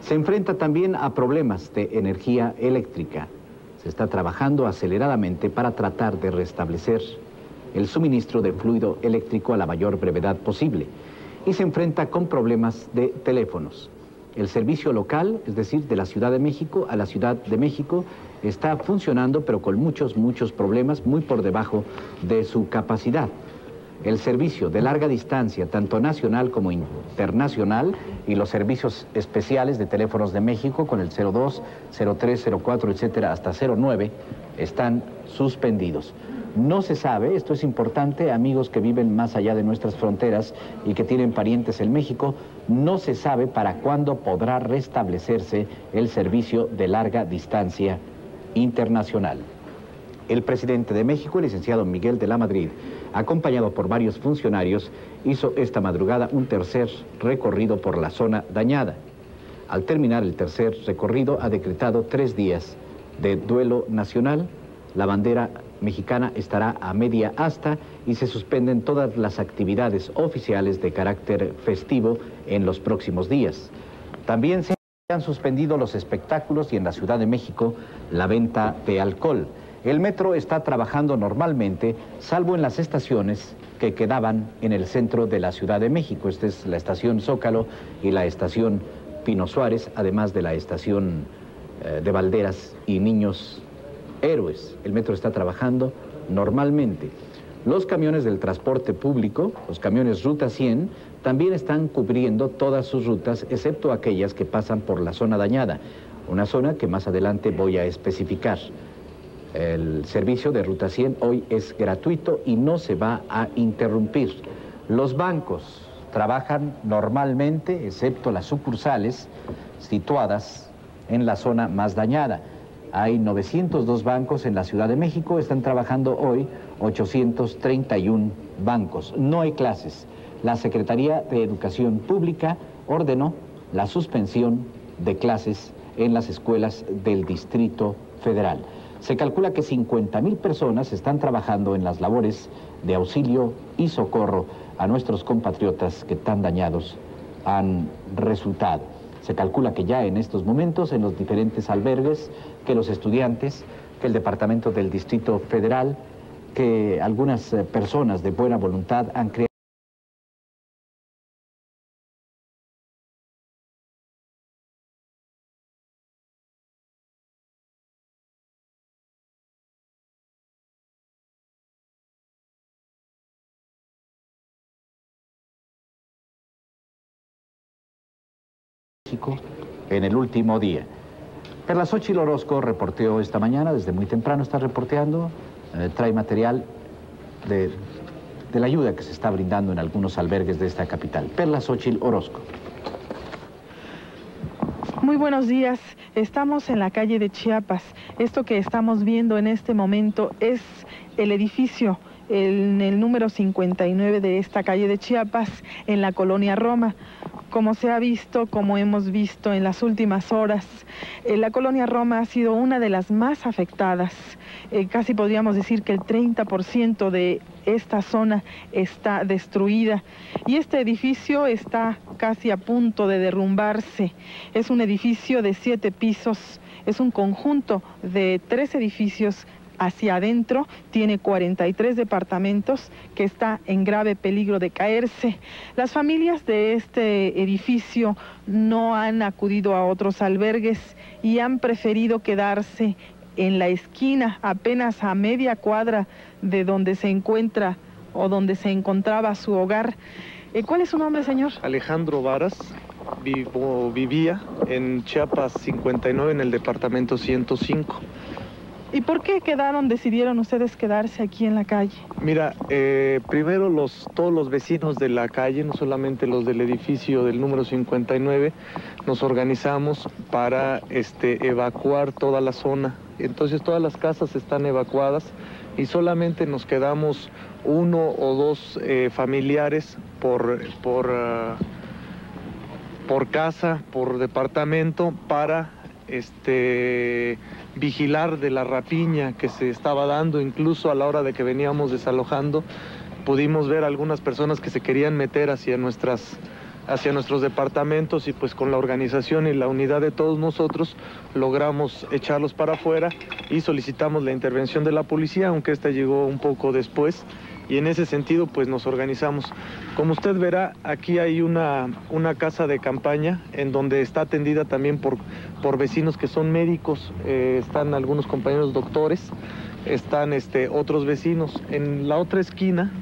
Se enfrenta también a problemas de energía eléctrica. Se está trabajando aceleradamente para tratar de restablecer el suministro de fluido eléctrico a la mayor brevedad posible. Y se enfrenta con problemas de teléfonos. El servicio local, es decir, de la Ciudad de México a la Ciudad de México, está funcionando, pero con muchos, muchos problemas, muy por debajo de su capacidad. El servicio de larga distancia, tanto nacional como internacional, y los servicios especiales de teléfonos de México con el 02, 03, 04, etcétera, hasta 09, están suspendidos. No se sabe, esto es importante, amigos que viven más allá de nuestras fronteras y que tienen parientes en México, no se sabe para cuándo podrá restablecerse el servicio de larga distancia internacional. El presidente de México, el licenciado Miguel de la Madrid, acompañado por varios funcionarios, hizo esta madrugada un tercer recorrido por la zona dañada. Al terminar el tercer recorrido, ha decretado tres días de duelo nacional. La bandera mexicana estará a media asta y se suspenden todas las actividades oficiales de carácter festivo en los próximos días. También se han suspendido los espectáculos y en la Ciudad de México la venta de alcohol. El metro está trabajando normalmente, salvo en las estaciones que quedaban en el centro de la Ciudad de México. Esta es la estación Zócalo y la estación Pino Suárez, además de la estación eh, de Valderas y Niños héroes. El metro está trabajando normalmente. Los camiones del transporte público, los camiones Ruta 100, también están cubriendo todas sus rutas, excepto aquellas que pasan por la zona dañada, una zona que más adelante voy a especificar. El servicio de Ruta 100 hoy es gratuito y no se va a interrumpir. Los bancos trabajan normalmente, excepto las sucursales situadas en la zona más dañada. Hay 902 bancos en la Ciudad de México, están trabajando hoy 831 bancos. No hay clases. La Secretaría de Educación Pública ordenó la suspensión de clases en las escuelas del Distrito Federal. Se calcula que 50 mil personas están trabajando en las labores de auxilio y socorro a nuestros compatriotas que tan dañados han resultado. Se calcula que ya en estos momentos en los diferentes albergues, que los estudiantes, que el Departamento del Distrito Federal, que algunas eh, personas de buena voluntad han creado en el último día. Perla Xochitl Orozco reporteó esta mañana, desde muy temprano está reporteando, eh, trae material de, de, la ayuda que se está brindando en algunos albergues de esta capital. Perla Xochitl Orozco. Muy buenos días, estamos en la calle de Chiapas. Esto que estamos viendo en este momento es el edificio en el número 59 de esta calle de Chiapas, en la colonia Roma como se ha visto, como hemos visto en las últimas horas, eh, la colonia Roma ha sido una de las más afectadas. Eh, casi podríamos decir que el 30% de esta zona está destruida y este edificio está casi a punto de derrumbarse. Es un edificio de siete pisos, es un conjunto de tres edificios hacia adentro, tiene 43 departamentos que está en grave peligro de caerse. Las familias de este edificio no han acudido a otros albergues y han preferido quedarse en la esquina, apenas a media cuadra de donde se encuentra o donde se encontraba su hogar. Eh, ¿Cuál es su nombre, señor? Alejandro Varas. vivía en Chiapas 59 en el departamento 105. ¿Y por qué quedaron, decidieron ustedes quedarse aquí en la calle? Mira, eh, primero los, todos los vecinos de la calle, no solamente los del edificio del número 59, nos organizamos para este, evacuar toda la zona. Entonces todas las casas están evacuadas y solamente nos quedamos uno o dos eh, familiares por, por, ah, por casa, por departamento, para este, vigilar de la rapiña que se estaba dando, incluso a la hora de que veníamos desalojando, pudimos ver algunas personas que se querían meter hacia nuestras hacia nuestros departamentos y pues con la organización y la unidad de todos nosotros logramos echarlos para afuera y solicitamos la intervención de la policía, aunque esta llegó un poco después y en ese sentido pues nos organizamos. Como usted verá, aquí hay una, una casa de campaña en donde está atendida también por, por vecinos que son médicos, eh, están algunos compañeros doctores, están este, otros vecinos. En la otra esquina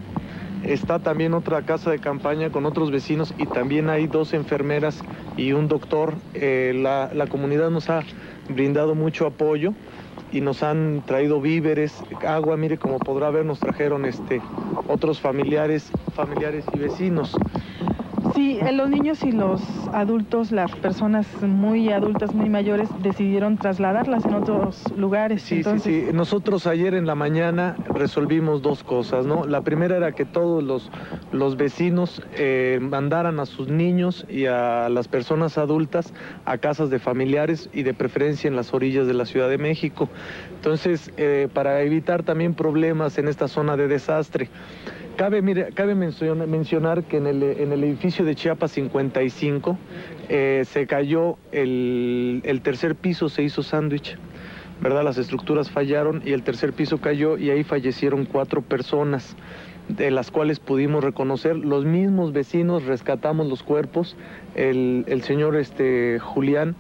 está también otra casa de campaña con otros vecinos y también hay dos enfermeras y un doctor. Eh, la, la comunidad nos ha brindado mucho apoyo y nos han traído víveres, agua, mire como podrá ver nos trajeron este otros familiares, familiares y vecinos. Sí, eh, los niños y los adultos, las personas muy adultas, muy mayores, decidieron trasladarlas en otros lugares. Sí, sí, sí. Nosotros ayer en la mañana resolvimos dos cosas, ¿no? La primera era que todos los, los vecinos eh, mandaran a sus niños y a las personas adultas a casas de familiares y de preferencia en las orillas de la Ciudad de México. Entonces, eh, para evitar también problemas en esta zona de desastre. Cabe, cabe mencionar, que en el, edificio de Chiapas 55 eh, se cayó el, el tercer piso, se hizo sándwich. ¿verdad? Las estructuras fallaron y el tercer piso cayó y ahí fallecieron cuatro personas, de las cuales pudimos reconocer. Los mismos vecinos rescatamos los cuerpos. El, el señor este, Julián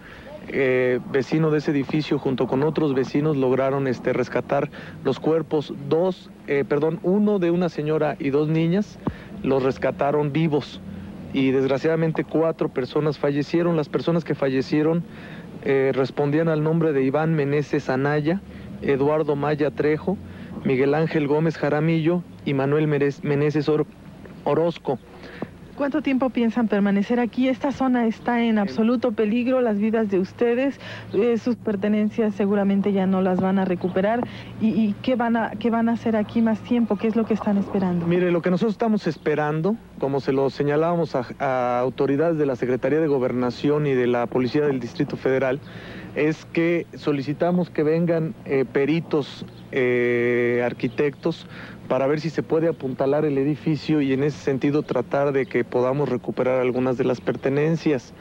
eh, vecino de ese edificio junto con otros vecinos lograron este, rescatar los cuerpos, dos, eh, perdón, uno de una señora y dos niñas, los rescataron vivos y desgraciadamente cuatro personas fallecieron. Las personas que fallecieron eh, respondían al nombre de Iván Meneses Anaya, Eduardo Maya Trejo, Miguel Ángel Gómez Jaramillo y Manuel Meneses Orozco. ¿Cuánto tiempo piensan permanecer aquí? Esta zona está en absoluto peligro, las vidas de ustedes, eh, sus pertenencias seguramente ya no las van a recuperar. ¿Y, qué, van a, qué van a hacer aquí más tiempo? ¿Qué es lo que están esperando? Mire, lo que nosotros estamos esperando, como se lo señalábamos a, autoridades de la Secretaría de Gobernación y de la Policía del Distrito Federal, es que solicitamos que vengan eh, peritos, eh, arquitectos, para ver si se puede apuntalar el edificio y en ese sentido tratar de que podamos recuperar algunas de las pertenencias.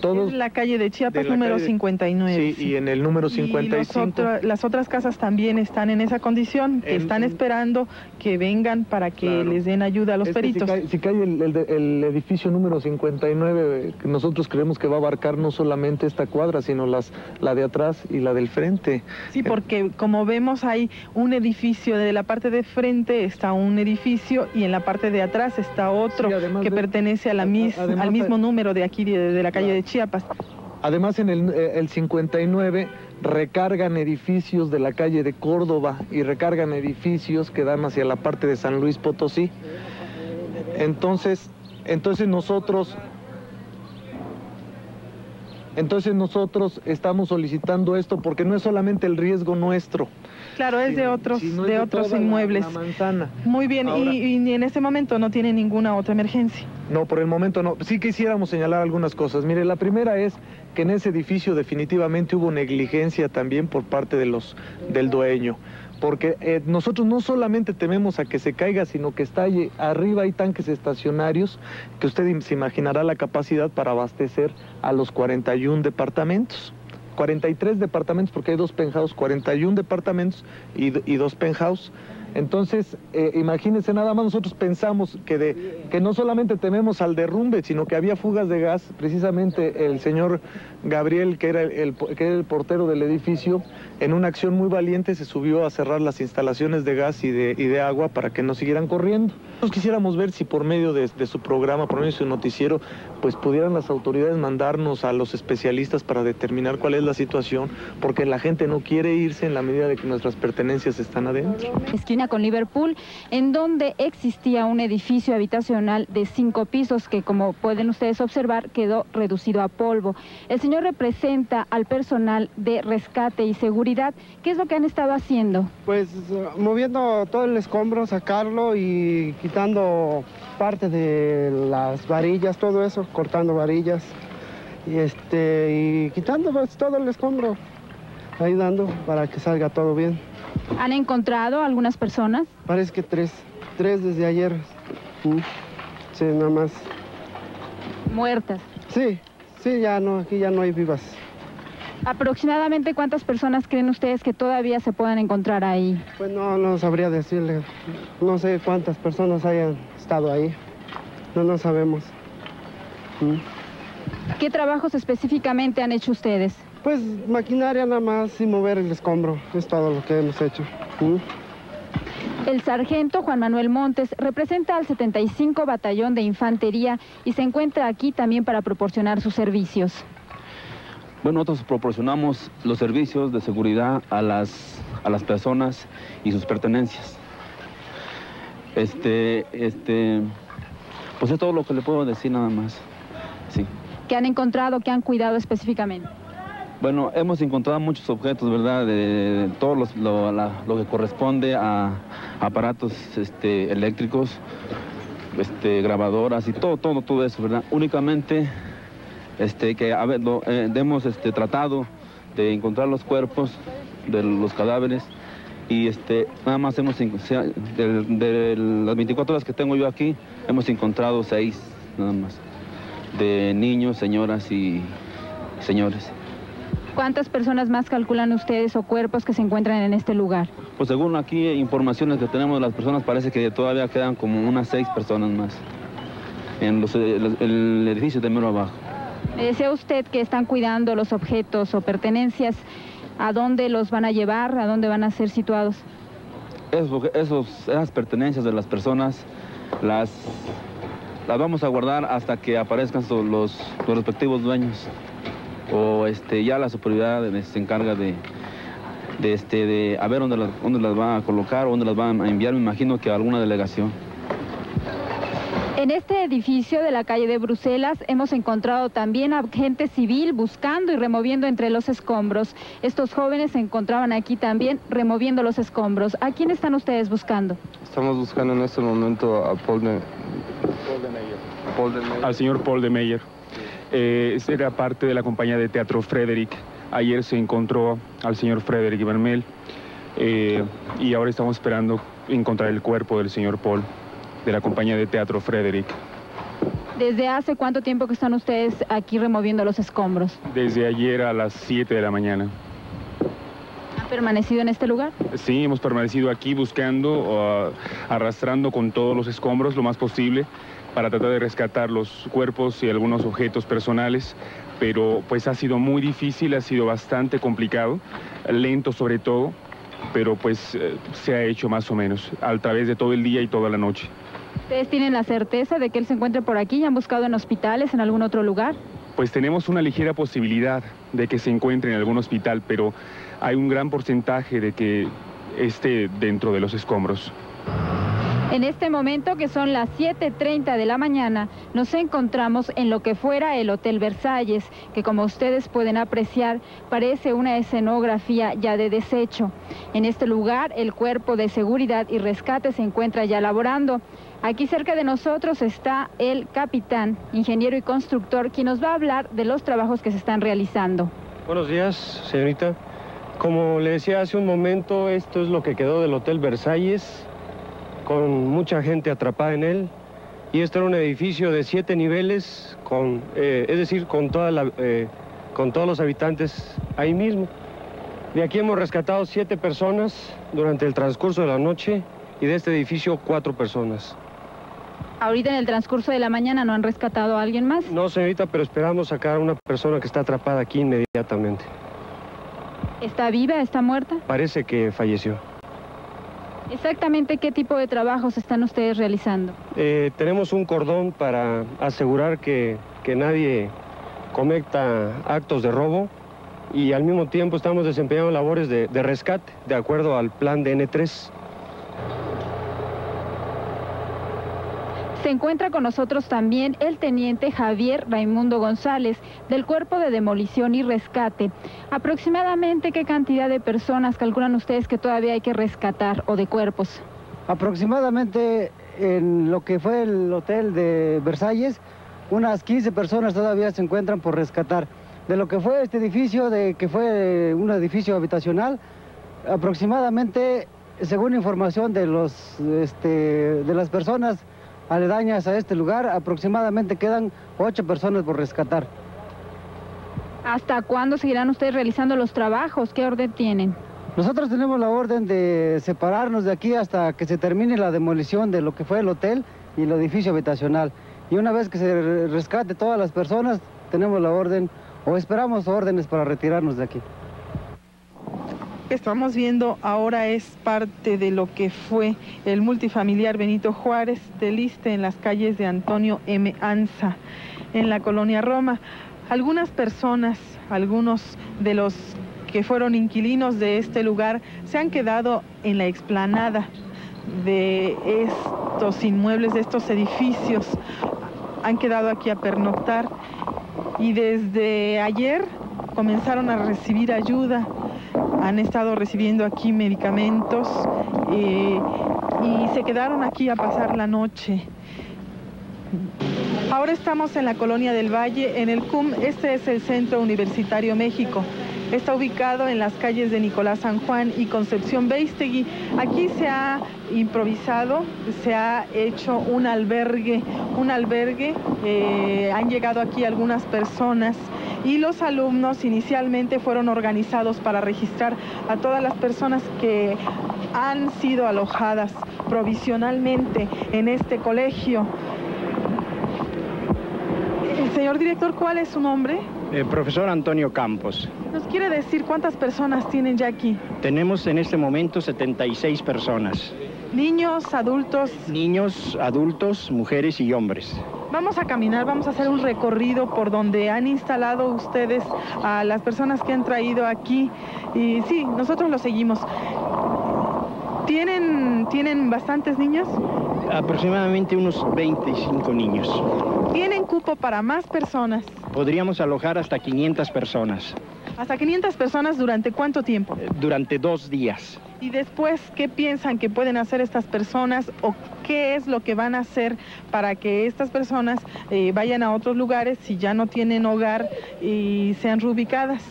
Todos, la calle de Chiapas número 59. Sí, y en el número 55. Y las otras casas también están en esa condición, están esperando que vengan para que les den ayuda a los peritos. Si cae, el, edificio número 59, nosotros creemos que va a abarcar no solamente esta cuadra, sino las, la de atrás y la del frente. Sí, porque como vemos hay un edificio, de la parte de frente está un edificio y en la parte de atrás está otro que pertenece a la al mismo número de aquí, de, la calle de Chiapas. Además, en el, eh, el 59 recargan edificios de la calle de Córdoba y recargan edificios que dan hacia la parte de San Luis Potosí. Entonces, entonces nosotros entonces nosotros estamos solicitando esto porque no es solamente el riesgo nuestro. Claro, es de otros, de, otros inmuebles. Muy bien, y, y, en este momento no tiene ninguna otra emergencia. No, por el momento no. Sí quisiéramos señalar algunas cosas. Mire, la primera es que en ese edificio definitivamente hubo negligencia también por parte de los, del dueño porque eh, nosotros no solamente tememos a que se caiga, sino que estalle. Arriba hay tanques estacionarios que usted se imaginará la capacidad para abastecer a los 41 departamentos. 43 departamentos, porque hay dos penthouse, 41 departamentos y, dos penthouse. Entonces, eh, imagínense nada más, nosotros pensamos que, de, que no solamente tememos al derrumbe, sino que había fugas de gas. Precisamente el señor Gabriel, que era el, que era el portero del edificio, en una acción muy valiente se subió a cerrar las instalaciones de gas y de, y de agua para que no siguieran corriendo. Nosotros quisiéramos ver si por medio de, de, su programa, por medio de su noticiero, pues pudieran las autoridades mandarnos a los especialistas para determinar cuál es la situación, porque la gente no quiere irse en la medida de que nuestras pertenencias están adentro con Liverpool, en donde existía un edificio habitacional de cinco pisos que, como pueden ustedes observar, quedó reducido a polvo. El señor representa al personal de rescate y seguridad. ¿Qué es lo que han estado haciendo? Pues moviendo todo el escombro, sacarlo y quitando parte de las varillas, todo eso, cortando varillas y este y quitando pues, todo el escombro, ayudando para que salga todo bien. ¿Han encontrado algunas personas? Parece que tres, tres desde ayer. Mm. Sí, nada más. ¿Muertas? Sí, sí, ya no, aquí ya no hay vivas. ¿Aproximadamente cuántas personas creen ustedes que todavía se puedan encontrar ahí? Pues no, no sabría decirle. No sé cuántas personas hayan estado ahí. No, no sabemos. ¿Qué trabajos específicamente han hecho ustedes? Pues maquinaria nada más y mover el escombro. Es todo lo que hemos hecho. El sargento Juan Manuel Montes representa al 75 Batallón de Infantería y se encuentra aquí también para proporcionar sus servicios. Bueno, nosotros proporcionamos los servicios de seguridad a las, a las personas y sus pertenencias. Este, este, pues es todo lo que le puedo decir nada más. Sí. ¿Qué han encontrado, qué han cuidado específicamente? Bueno, hemos encontrado muchos objetos, ¿verdad? De, todo lo, que corresponde a aparatos este, eléctricos, este, grabadoras y todo, todo, todo eso, ¿verdad? Únicamente este, que eh, hemos este, tratado de encontrar los cuerpos de los cadáveres y este, nada más hemos, de, de las 24 horas que tengo yo aquí, hemos encontrado seis, nada más, de niños, señoras y señores. ¿Cuántas personas más calculan ustedes o cuerpos que se encuentran en este lugar? Pues según aquí informaciones que tenemos de las personas, parece que todavía quedan como unas seis personas más en el edificio de mero abajo. Me decía usted que están cuidando los objetos o pertenencias. ¿A dónde los van a llevar? ¿A dónde van a ser situados? Esos, esas pertenencias de las personas las, las vamos a guardar hasta que aparezcan los, los respectivos dueños o este, ya la superioridad se encarga de, de, este, de a ver dónde las, dónde las va a colocar o dónde las van a enviar, me imagino que a alguna delegación. En este edificio de la calle de Bruselas hemos encontrado también a gente civil buscando y removiendo entre los escombros. Estos jóvenes se encontraban aquí también removiendo los escombros. ¿A quién están ustedes buscando? Estamos buscando en este momento a Paul de, Paul de Meyer. Al señor Paul de Meyer. Eh, era parte de la compañía de teatro Frederick. Ayer se encontró al señor Frederick Vermel eh, y ahora estamos esperando encontrar el cuerpo del señor Paul de la compañía de teatro Frederick. ¿Desde hace cuánto tiempo que están ustedes aquí removiendo los escombros? Desde ayer a las 7 de la mañana. ¿Han permanecido en este lugar? Sí, hemos permanecido aquí buscando, o arrastrando con todos los escombros lo más posible para tratar de rescatar los cuerpos y algunos objetos personales, pero pues ha sido muy difícil, ha sido bastante complicado, lento sobre todo, pero pues eh, se ha hecho más o menos a través de todo el día y toda la noche. ¿Ustedes tienen la certeza de que él se encuentre por aquí? ¿Ya han buscado en hospitales, en algún otro lugar? Pues tenemos una ligera posibilidad de que se encuentre en algún hospital, pero hay un gran porcentaje de que esté dentro de los escombros. En este momento, que son las 7.30 de la mañana, nos encontramos en lo que fuera el Hotel Versalles, que como ustedes pueden apreciar, parece una escenografía ya de desecho. En este lugar, el Cuerpo de Seguridad y Rescate se encuentra ya laborando. Aquí cerca de nosotros está el capitán, ingeniero y constructor, quien nos va a hablar de los trabajos que se están realizando. Buenos días, señorita. Como le decía hace un momento, esto es lo que quedó del Hotel Versalles con mucha gente atrapada en él. Y este era un edificio de siete niveles, con, eh, es decir, con, toda la, eh, con todos los habitantes ahí mismo. De aquí hemos rescatado siete personas durante el transcurso de la noche y de este edificio cuatro personas. ¿Ahorita en el transcurso de la mañana no han rescatado a alguien más? No, señorita, pero esperamos sacar a una persona que está atrapada aquí inmediatamente. ¿Está viva? ¿Está muerta? Parece que falleció. Exactamente qué tipo de trabajos están ustedes realizando. Eh, tenemos un cordón para asegurar que, nadie cometa actos de robo y al mismo tiempo estamos desempeñando labores de rescate de acuerdo al plan de N3. Se encuentra con nosotros también el teniente Javier Raimundo González del Cuerpo de Demolición y Rescate. Aproximadamente qué cantidad de personas calculan ustedes que todavía hay que rescatar o de cuerpos? Aproximadamente en lo que fue el hotel de Versalles, unas 15 personas todavía se encuentran por rescatar. De lo que fue este edificio, de que fue un edificio habitacional, aproximadamente, según información de, los, este, de las personas aledañas a este lugar, aproximadamente quedan ocho personas por rescatar. ¿Hasta cuándo seguirán ustedes realizando los trabajos? ¿Qué orden tienen? Nosotros tenemos la orden de separarnos de aquí hasta que se termine la demolición de lo que fue el hotel y el edificio habitacional. Y una vez que se rescate todas las personas, tenemos la orden o esperamos órdenes para retirarnos de aquí. Que estamos viendo ahora es parte de lo que fue el multifamiliar Benito Juárez de Liste en las calles de Antonio M. Anza, en la colonia Roma. Algunas personas, algunos de los que fueron inquilinos de este lugar, se han quedado en la explanada de estos inmuebles, de estos edificios. Han quedado aquí a pernoctar y desde ayer comenzaron a recibir ayuda han estado recibiendo aquí medicamentos eh, y se quedaron aquí a pasar la noche. Ahora estamos en la colonia del Valle, en el CUM, este es el Centro Universitario México. Está ubicado en las calles de Nicolás San Juan y Concepción Beistegui. Aquí se ha improvisado, se ha hecho un albergue, un albergue, eh, han llegado aquí algunas personas y los alumnos inicialmente fueron organizados para registrar a todas las personas que han sido alojadas provisionalmente en este colegio. El señor director, ¿cuál es su nombre? Eh, profesor Antonio Campos. ¿Nos quiere decir cuántas personas tienen ya aquí? Tenemos en este momento 76 personas. Niños, adultos. Niños, adultos, mujeres y hombres. Vamos a caminar, vamos a hacer un recorrido por donde han instalado ustedes a las personas que han traído aquí. Y sí, nosotros lo seguimos. ¿Tienen, ¿tienen bastantes niños? Aproximadamente unos 25 niños. ¿Tienen cupo para más personas? Podríamos alojar hasta 500 personas ¿Hasta 500 personas durante cuánto tiempo? durante dos días. Y después, ¿qué piensan que pueden hacer estas personas o qué es lo que van a hacer para que estas personas eh, vayan a otros lugares si ya no tienen hogar y sean reubicadas?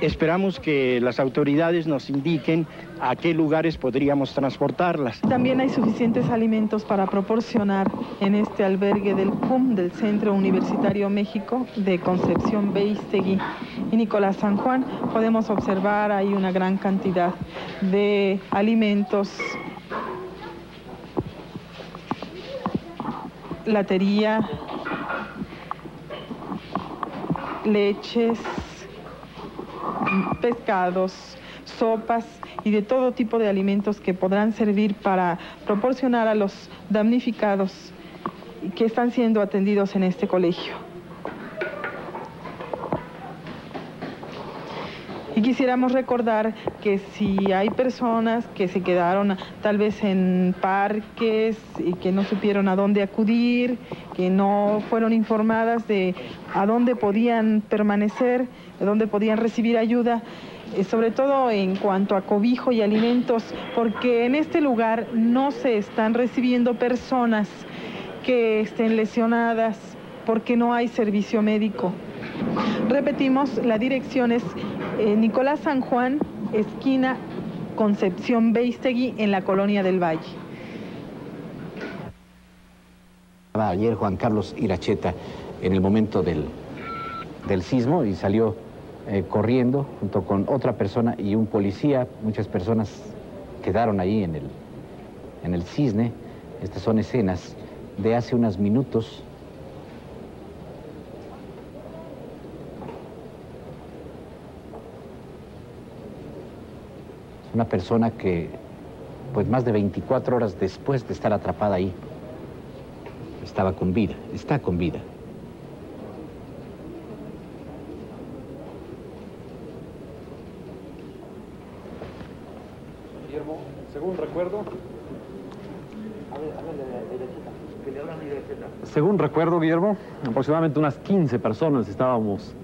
Esperamos que las autoridades nos indiquen a qué lugares podríamos transportarlas. También hay suficientes alimentos para proporcionar en este albergue del CUM, del Centro Universitario México de Concepción Beistegui y Nicolás San Juan. Podemos observar ahí una gran cantidad de alimentos, latería, leches, pescados, sopas y de todo tipo de alimentos que podrán servir para proporcionar a los damnificados que están siendo atendidos en este colegio. Y quisiéramos recordar que si hay personas que se quedaron tal vez en parques y que no supieron a dónde acudir, que no fueron informadas de a dónde podían permanecer, de dónde podían recibir ayuda, sobre todo en cuanto a cobijo y alimentos, porque en este lugar no se están recibiendo personas que estén lesionadas, porque no hay servicio médico. Repetimos, la dirección es eh, Nicolás San Juan, esquina Concepción Beistegui, en la colonia del Valle. Ayer Juan Carlos Iracheta en el momento del, del sismo y salió eh, corriendo junto con otra persona y un policía. Muchas personas quedaron ahí en el, en el cisne. Estas son escenas de hace unos minutos. Una persona que, pues más de 24 horas después de estar atrapada ahí, estaba con vida, está con vida. Guillermo, según recuerdo, según Guillermo, aproximadamente unas 15 personas estábamos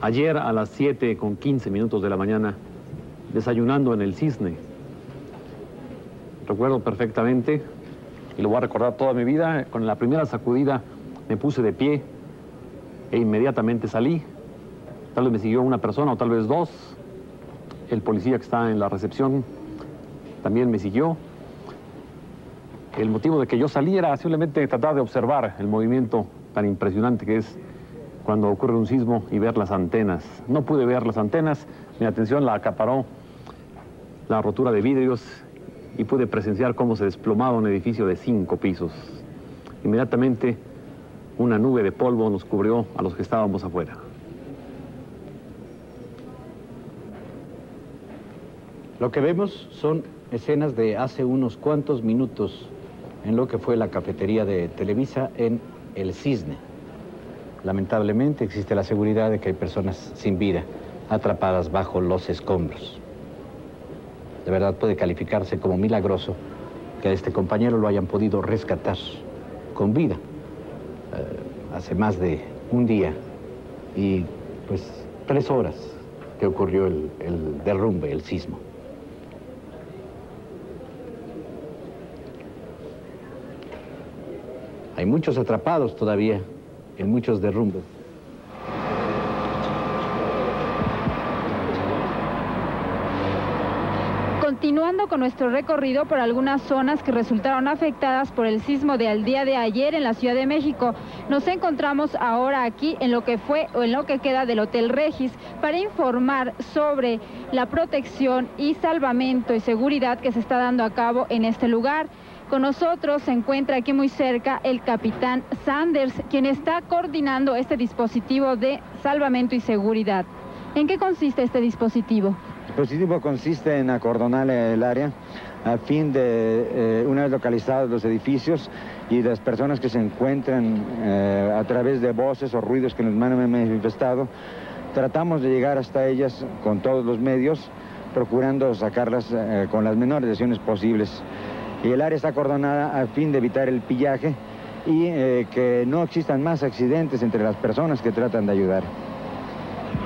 ayer a las 7 con 15 minutos de la mañana desayunando en el Cisne. Recuerdo perfectamente, y lo voy a recordar toda mi vida, con la primera sacudida me puse de pie e inmediatamente salí. Tal vez me siguió una persona o tal vez dos. El policía que está en la recepción también me siguió. El motivo de que yo salí era simplemente tratar de observar el movimiento tan impresionante que es cuando ocurre un sismo y ver las antenas. No pude ver las antenas, mi atención la acaparó la rotura de vidrios y pude presenciar cómo se desplomaba un edificio de cinco pisos. Inmediatamente una nube de polvo nos cubrió a los que estábamos afuera. Lo que vemos son escenas de hace unos cuantos minutos en lo que fue la cafetería de Televisa en El Cisne. Lamentablemente existe la seguridad de que hay personas sin vida atrapadas bajo los escombros. De verdad puede calificarse como milagroso que a este compañero lo hayan podido rescatar con vida eh, hace más de un día y pues tres horas que ocurrió el, el derrumbe, el sismo. Hay muchos atrapados todavía en muchos derrumbes. Continuando con nuestro recorrido por algunas zonas que resultaron afectadas por el sismo del día de ayer en la Ciudad de México, nos encontramos ahora aquí en lo que fue o en lo que queda del Hotel Regis para informar sobre la protección y salvamento y seguridad que se está dando a cabo en este lugar. Con nosotros se encuentra aquí muy cerca el capitán Sanders, quien está coordinando este dispositivo de salvamento y seguridad. ¿En qué consiste este dispositivo? El dispositivo consiste en acordonar el área a fin de, eh, una vez localizados los edificios y las personas que se encuentran eh, a través de voces o ruidos que nos han manifestado, tratamos de llegar hasta ellas con todos los medios, procurando sacarlas eh, con las menores lesiones posibles y el área está acordonada a fin de evitar el pillaje y eh, que no existan más accidentes entre las personas que tratan de ayudar.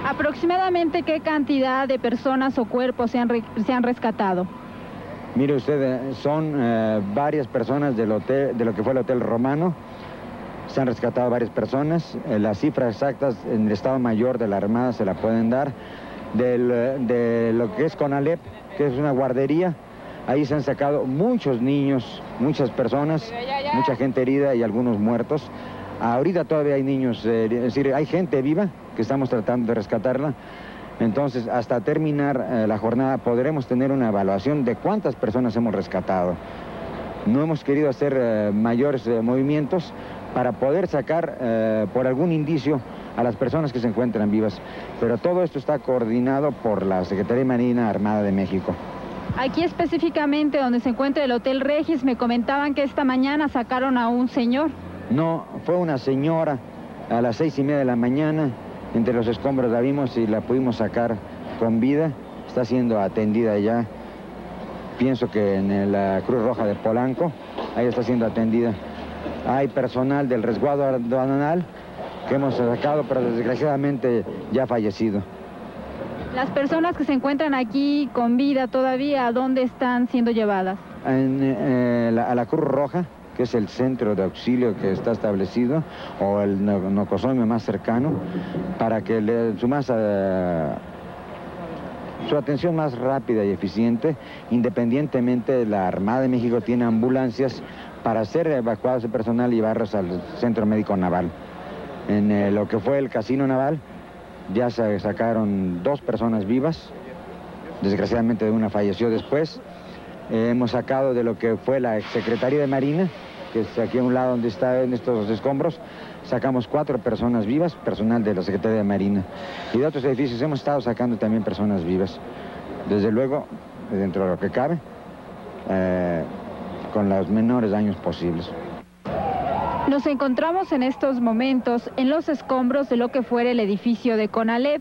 ¿Aproximadamente qué cantidad de personas o cuerpos se han, se han rescatado? Mire usted, eh, son eh, varias personas del hotel, de lo que fue el Hotel Romano. Se han rescatado varias personas. las cifras exactas en el Estado Mayor de la Armada se la pueden dar. de lo que es Conalep, que es una guardería, Ahí se han sacado muchos niños, muchas personas, mucha gente herida y algunos muertos. Ahorita todavía hay niños, eh, es decir, hay gente viva que estamos tratando de rescatarla. Entonces, hasta terminar eh, la jornada podremos tener una evaluación de cuántas personas hemos rescatado. No hemos querido hacer eh, mayores movimientos para poder sacar por algún indicio a las personas que se encuentran vivas. Pero todo esto está coordinado por la Secretaría de Marina Armada de México. Aquí específicamente donde se encuentra el Hotel Regis, me comentaban que esta mañana sacaron a un señor. No, fue una señora a las seis y media de la mañana. Entre los escombros la vimos y la pudimos sacar con vida. Está siendo atendida ya. Pienso que en la Cruz Roja de Polanco, ahí está siendo atendida. Hay personal del resguardo aduanal que hemos sacado, pero desgraciadamente ya fallecido. Las personas que se encuentran aquí con vida todavía, ¿a dónde están siendo llevadas? Eh, a la Cruz Roja, que es el centro de auxilio que está establecido, o el nocosomio más cercano, para que su, más, eh, su atención más rápida y eficiente, independientemente de la Armada de México tiene ambulancias para ser evacuados el personal y llevarlos al centro médico naval. En eh, lo que fue el casino naval, ya se sacaron dos personas vivas, desgraciadamente una falleció después. Eh, hemos sacado de lo que fue la Secretaría de Marina, que es aquí a un lado donde están estos escombros, sacamos cuatro personas vivas, personal de la Secretaría de Marina. Y de otros edificios hemos estado sacando también personas vivas. Desde luego, dentro de lo que cabe, eh, con los menores daños posibles. Nos encontramos en estos momentos en los escombros de lo que fuera el edificio de Conalep.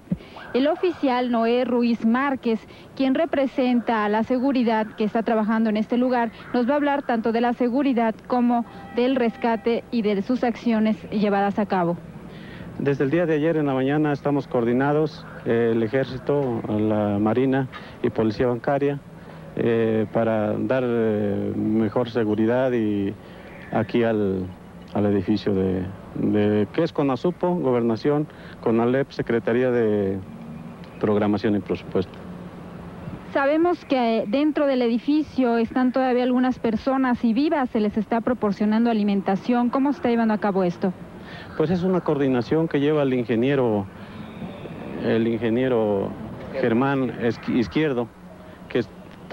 El oficial Noé Ruiz Márquez, quien representa a la seguridad que está trabajando en este lugar, nos va a hablar tanto de la seguridad como del rescate y de sus acciones llevadas a cabo. Desde el día de ayer en la mañana estamos coordinados, el ejército, la marina y policía bancaria, eh, para dar eh, mejor seguridad y aquí al, al edificio de, de ¿qué es CONASUPO? Gobernación, CONALEP, Secretaría de Programación y Presupuesto. Sabemos que dentro del edificio están todavía algunas personas y vivas, se les está proporcionando alimentación. ¿Cómo está llevando a cabo esto? Pues es una coordinación que lleva el ingeniero, el ingeniero Germán Izquierdo, que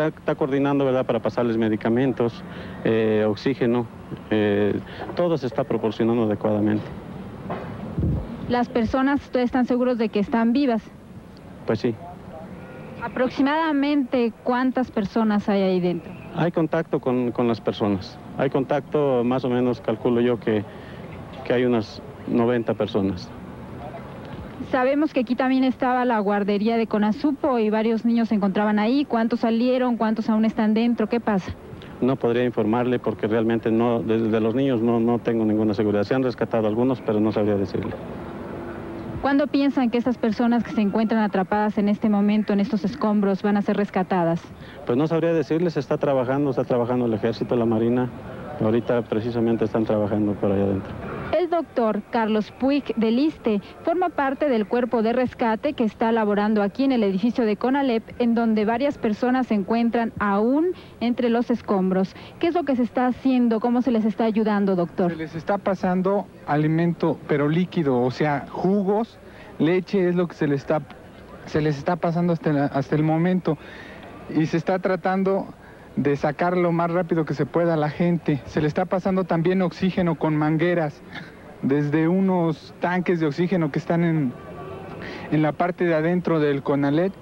está, coordinando ¿verdad? para pasarles medicamentos, eh, oxígeno, eh, todo se está proporcionando adecuadamente. ¿Las personas ustedes están seguros de que están vivas? Pues sí. ¿Aproximadamente cuántas personas hay ahí dentro? Hay contacto con, con las personas. Hay contacto, más o menos calculo yo que, que hay unas 90 personas. Sabemos que aquí también estaba la guardería de Conasupo y varios niños se encontraban ahí. ¿Cuántos salieron? ¿Cuántos aún están dentro? ¿Qué pasa? No podría informarle porque realmente no, desde los niños no, no tengo ninguna seguridad. Se han rescatado algunos, pero no sabría decirle. ¿Cuándo piensan que estas personas que se encuentran atrapadas en este momento en estos escombros van a ser rescatadas? Pues no sabría decirles, está trabajando, está trabajando el ejército, la marina. Ahorita precisamente están trabajando por allá adentro. El doctor Carlos Puig de Liste forma parte del cuerpo de rescate que está laborando aquí en el edificio de Conalep, en donde varias personas se encuentran aún entre los escombros. ¿Qué es lo que se está haciendo? ¿Cómo se les está ayudando, doctor? Se les está pasando alimento, pero líquido, o sea, jugos, leche es lo que se les está, se les está pasando hasta, hasta el momento. Y se está tratando de sacar lo más rápido que se pueda a la gente. Se le está pasando también oxígeno con mangueras, desde unos tanques de oxígeno que están en, en la parte de adentro del Conalet,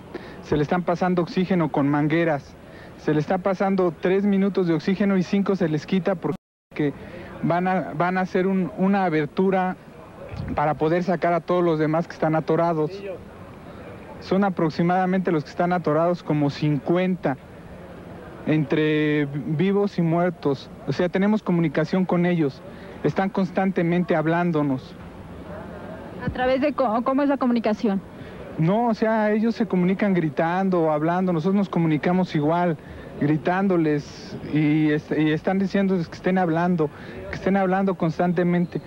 se le están pasando oxígeno con mangueras. Se le está pasando tres minutos de oxígeno y cinco se les quita porque van a, van a hacer una abertura para poder sacar a todos los demás que están atorados. Son aproximadamente los que están atorados como 50 entre vivos y muertos. O sea, tenemos comunicación con ellos. Están constantemente hablándonos. ¿A través de cómo, es la comunicación? No, o sea, ellos se comunican gritando hablando. Nosotros nos comunicamos igual, gritándoles y, y están diciendo que estén hablando, que estén hablando constantemente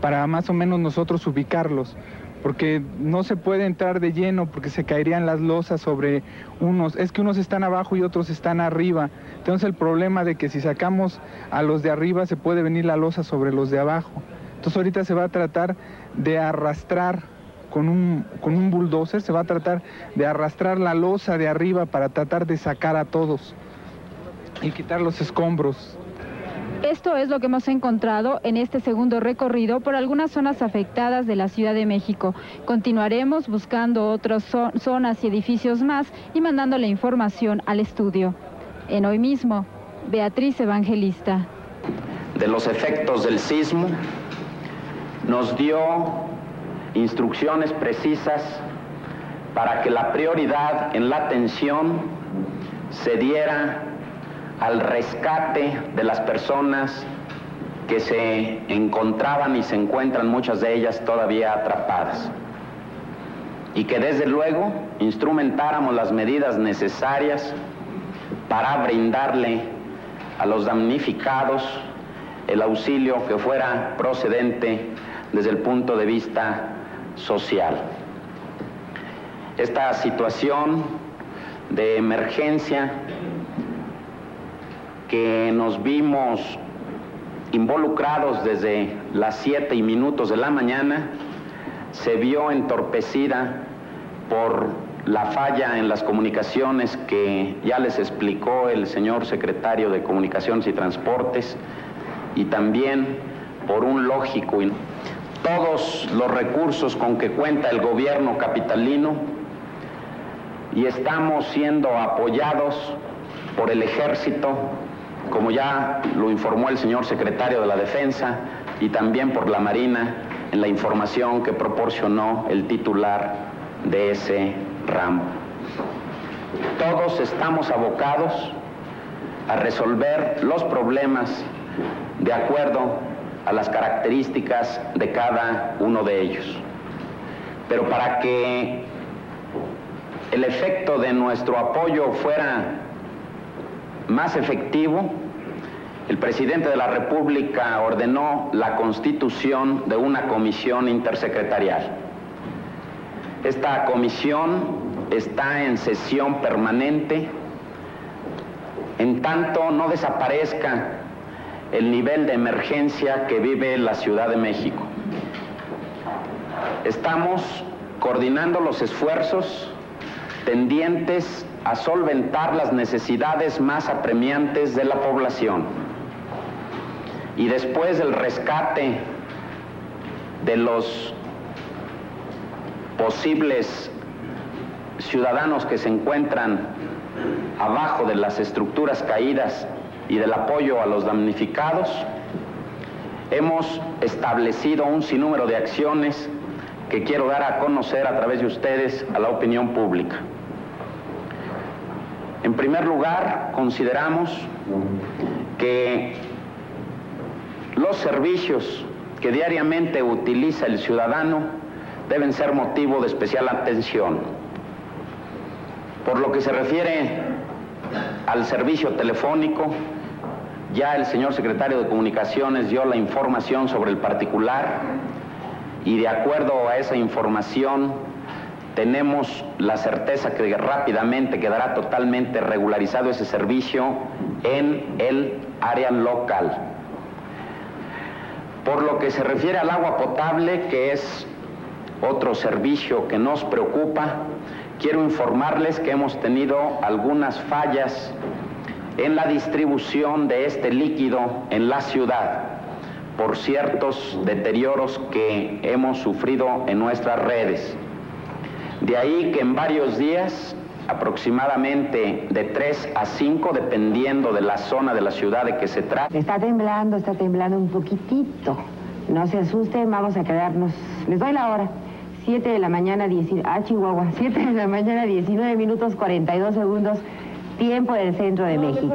para más o menos nosotros ubicarlos porque no se puede entrar de lleno porque se caerían las losas sobre unos, es que unos están abajo y otros están arriba. Entonces el problema de que si sacamos a los de arriba se puede venir la losa sobre los de abajo. Entonces ahorita se va a tratar de arrastrar con un, con un bulldozer, se va a tratar de arrastrar la losa de arriba para tratar de sacar a todos y quitar los escombros. Esto es lo que hemos encontrado en este segundo recorrido por algunas zonas afectadas de la Ciudad de México. Continuaremos buscando otras zonas y edificios más y mandando la información al estudio. En hoy mismo, Beatriz Evangelista. De los efectos del sismo, nos dio instrucciones precisas para que la prioridad en la atención se diera al rescate de las personas que se encontraban y se encuentran muchas de ellas todavía atrapadas. Y que desde luego instrumentáramos las medidas necesarias para brindarle a los damnificados el auxilio que fuera procedente desde el punto de vista social. Esta situación de emergencia que nos vimos involucrados desde las 7 y minutos de la mañana, se vio entorpecida por la falla en las comunicaciones que ya les explicó el señor secretario de Comunicaciones y Transportes y también por un lógico todos los recursos con que cuenta el gobierno capitalino y estamos siendo apoyados por el ejército como ya lo informó el señor secretario de la Defensa y también por la Marina en la información que proporcionó el titular de ese ramo. Todos estamos abocados a resolver los problemas de acuerdo a las características de cada uno de ellos. Pero para que el efecto de nuestro apoyo fuera más efectivo, el presidente de la República ordenó la constitución de una comisión intersecretarial. Esta comisión está en sesión permanente en tanto no desaparezca el nivel de emergencia que vive la Ciudad de México. Estamos coordinando los esfuerzos tendientes a solventar las necesidades más apremiantes de la población. Y después del rescate de los posibles ciudadanos que se encuentran abajo de las estructuras caídas y del apoyo a los damnificados, hemos establecido un sinnúmero de acciones que quiero dar a conocer a través de ustedes a la opinión pública. En primer lugar, consideramos que los servicios que diariamente utiliza el ciudadano deben ser motivo de especial atención. Por lo que se refiere al servicio telefónico, ya el señor secretario de Comunicaciones dio la información sobre el particular y de acuerdo a esa información tenemos la certeza que rápidamente quedará totalmente regularizado ese servicio en el área local. Por lo que se refiere al agua potable, que es otro servicio que nos preocupa, quiero informarles que hemos tenido algunas fallas en la distribución de este líquido en la ciudad por ciertos deterioros que hemos sufrido en nuestras redes. De ahí que en varios días, aproximadamente de 3 a 5, dependiendo de la zona de la ciudad de que se trata. Está temblando, está temblando un poquitito. No se asusten, vamos a quedarnos. Les doy la hora. 7 de la mañana, 19, ah, Chihuahua, 7 de la mañana, 19 minutos 42 segundos, tiempo del centro de México.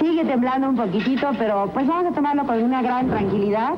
Sigue temblando un poquitito, pero pues vamos a tomarlo con una gran tranquilidad.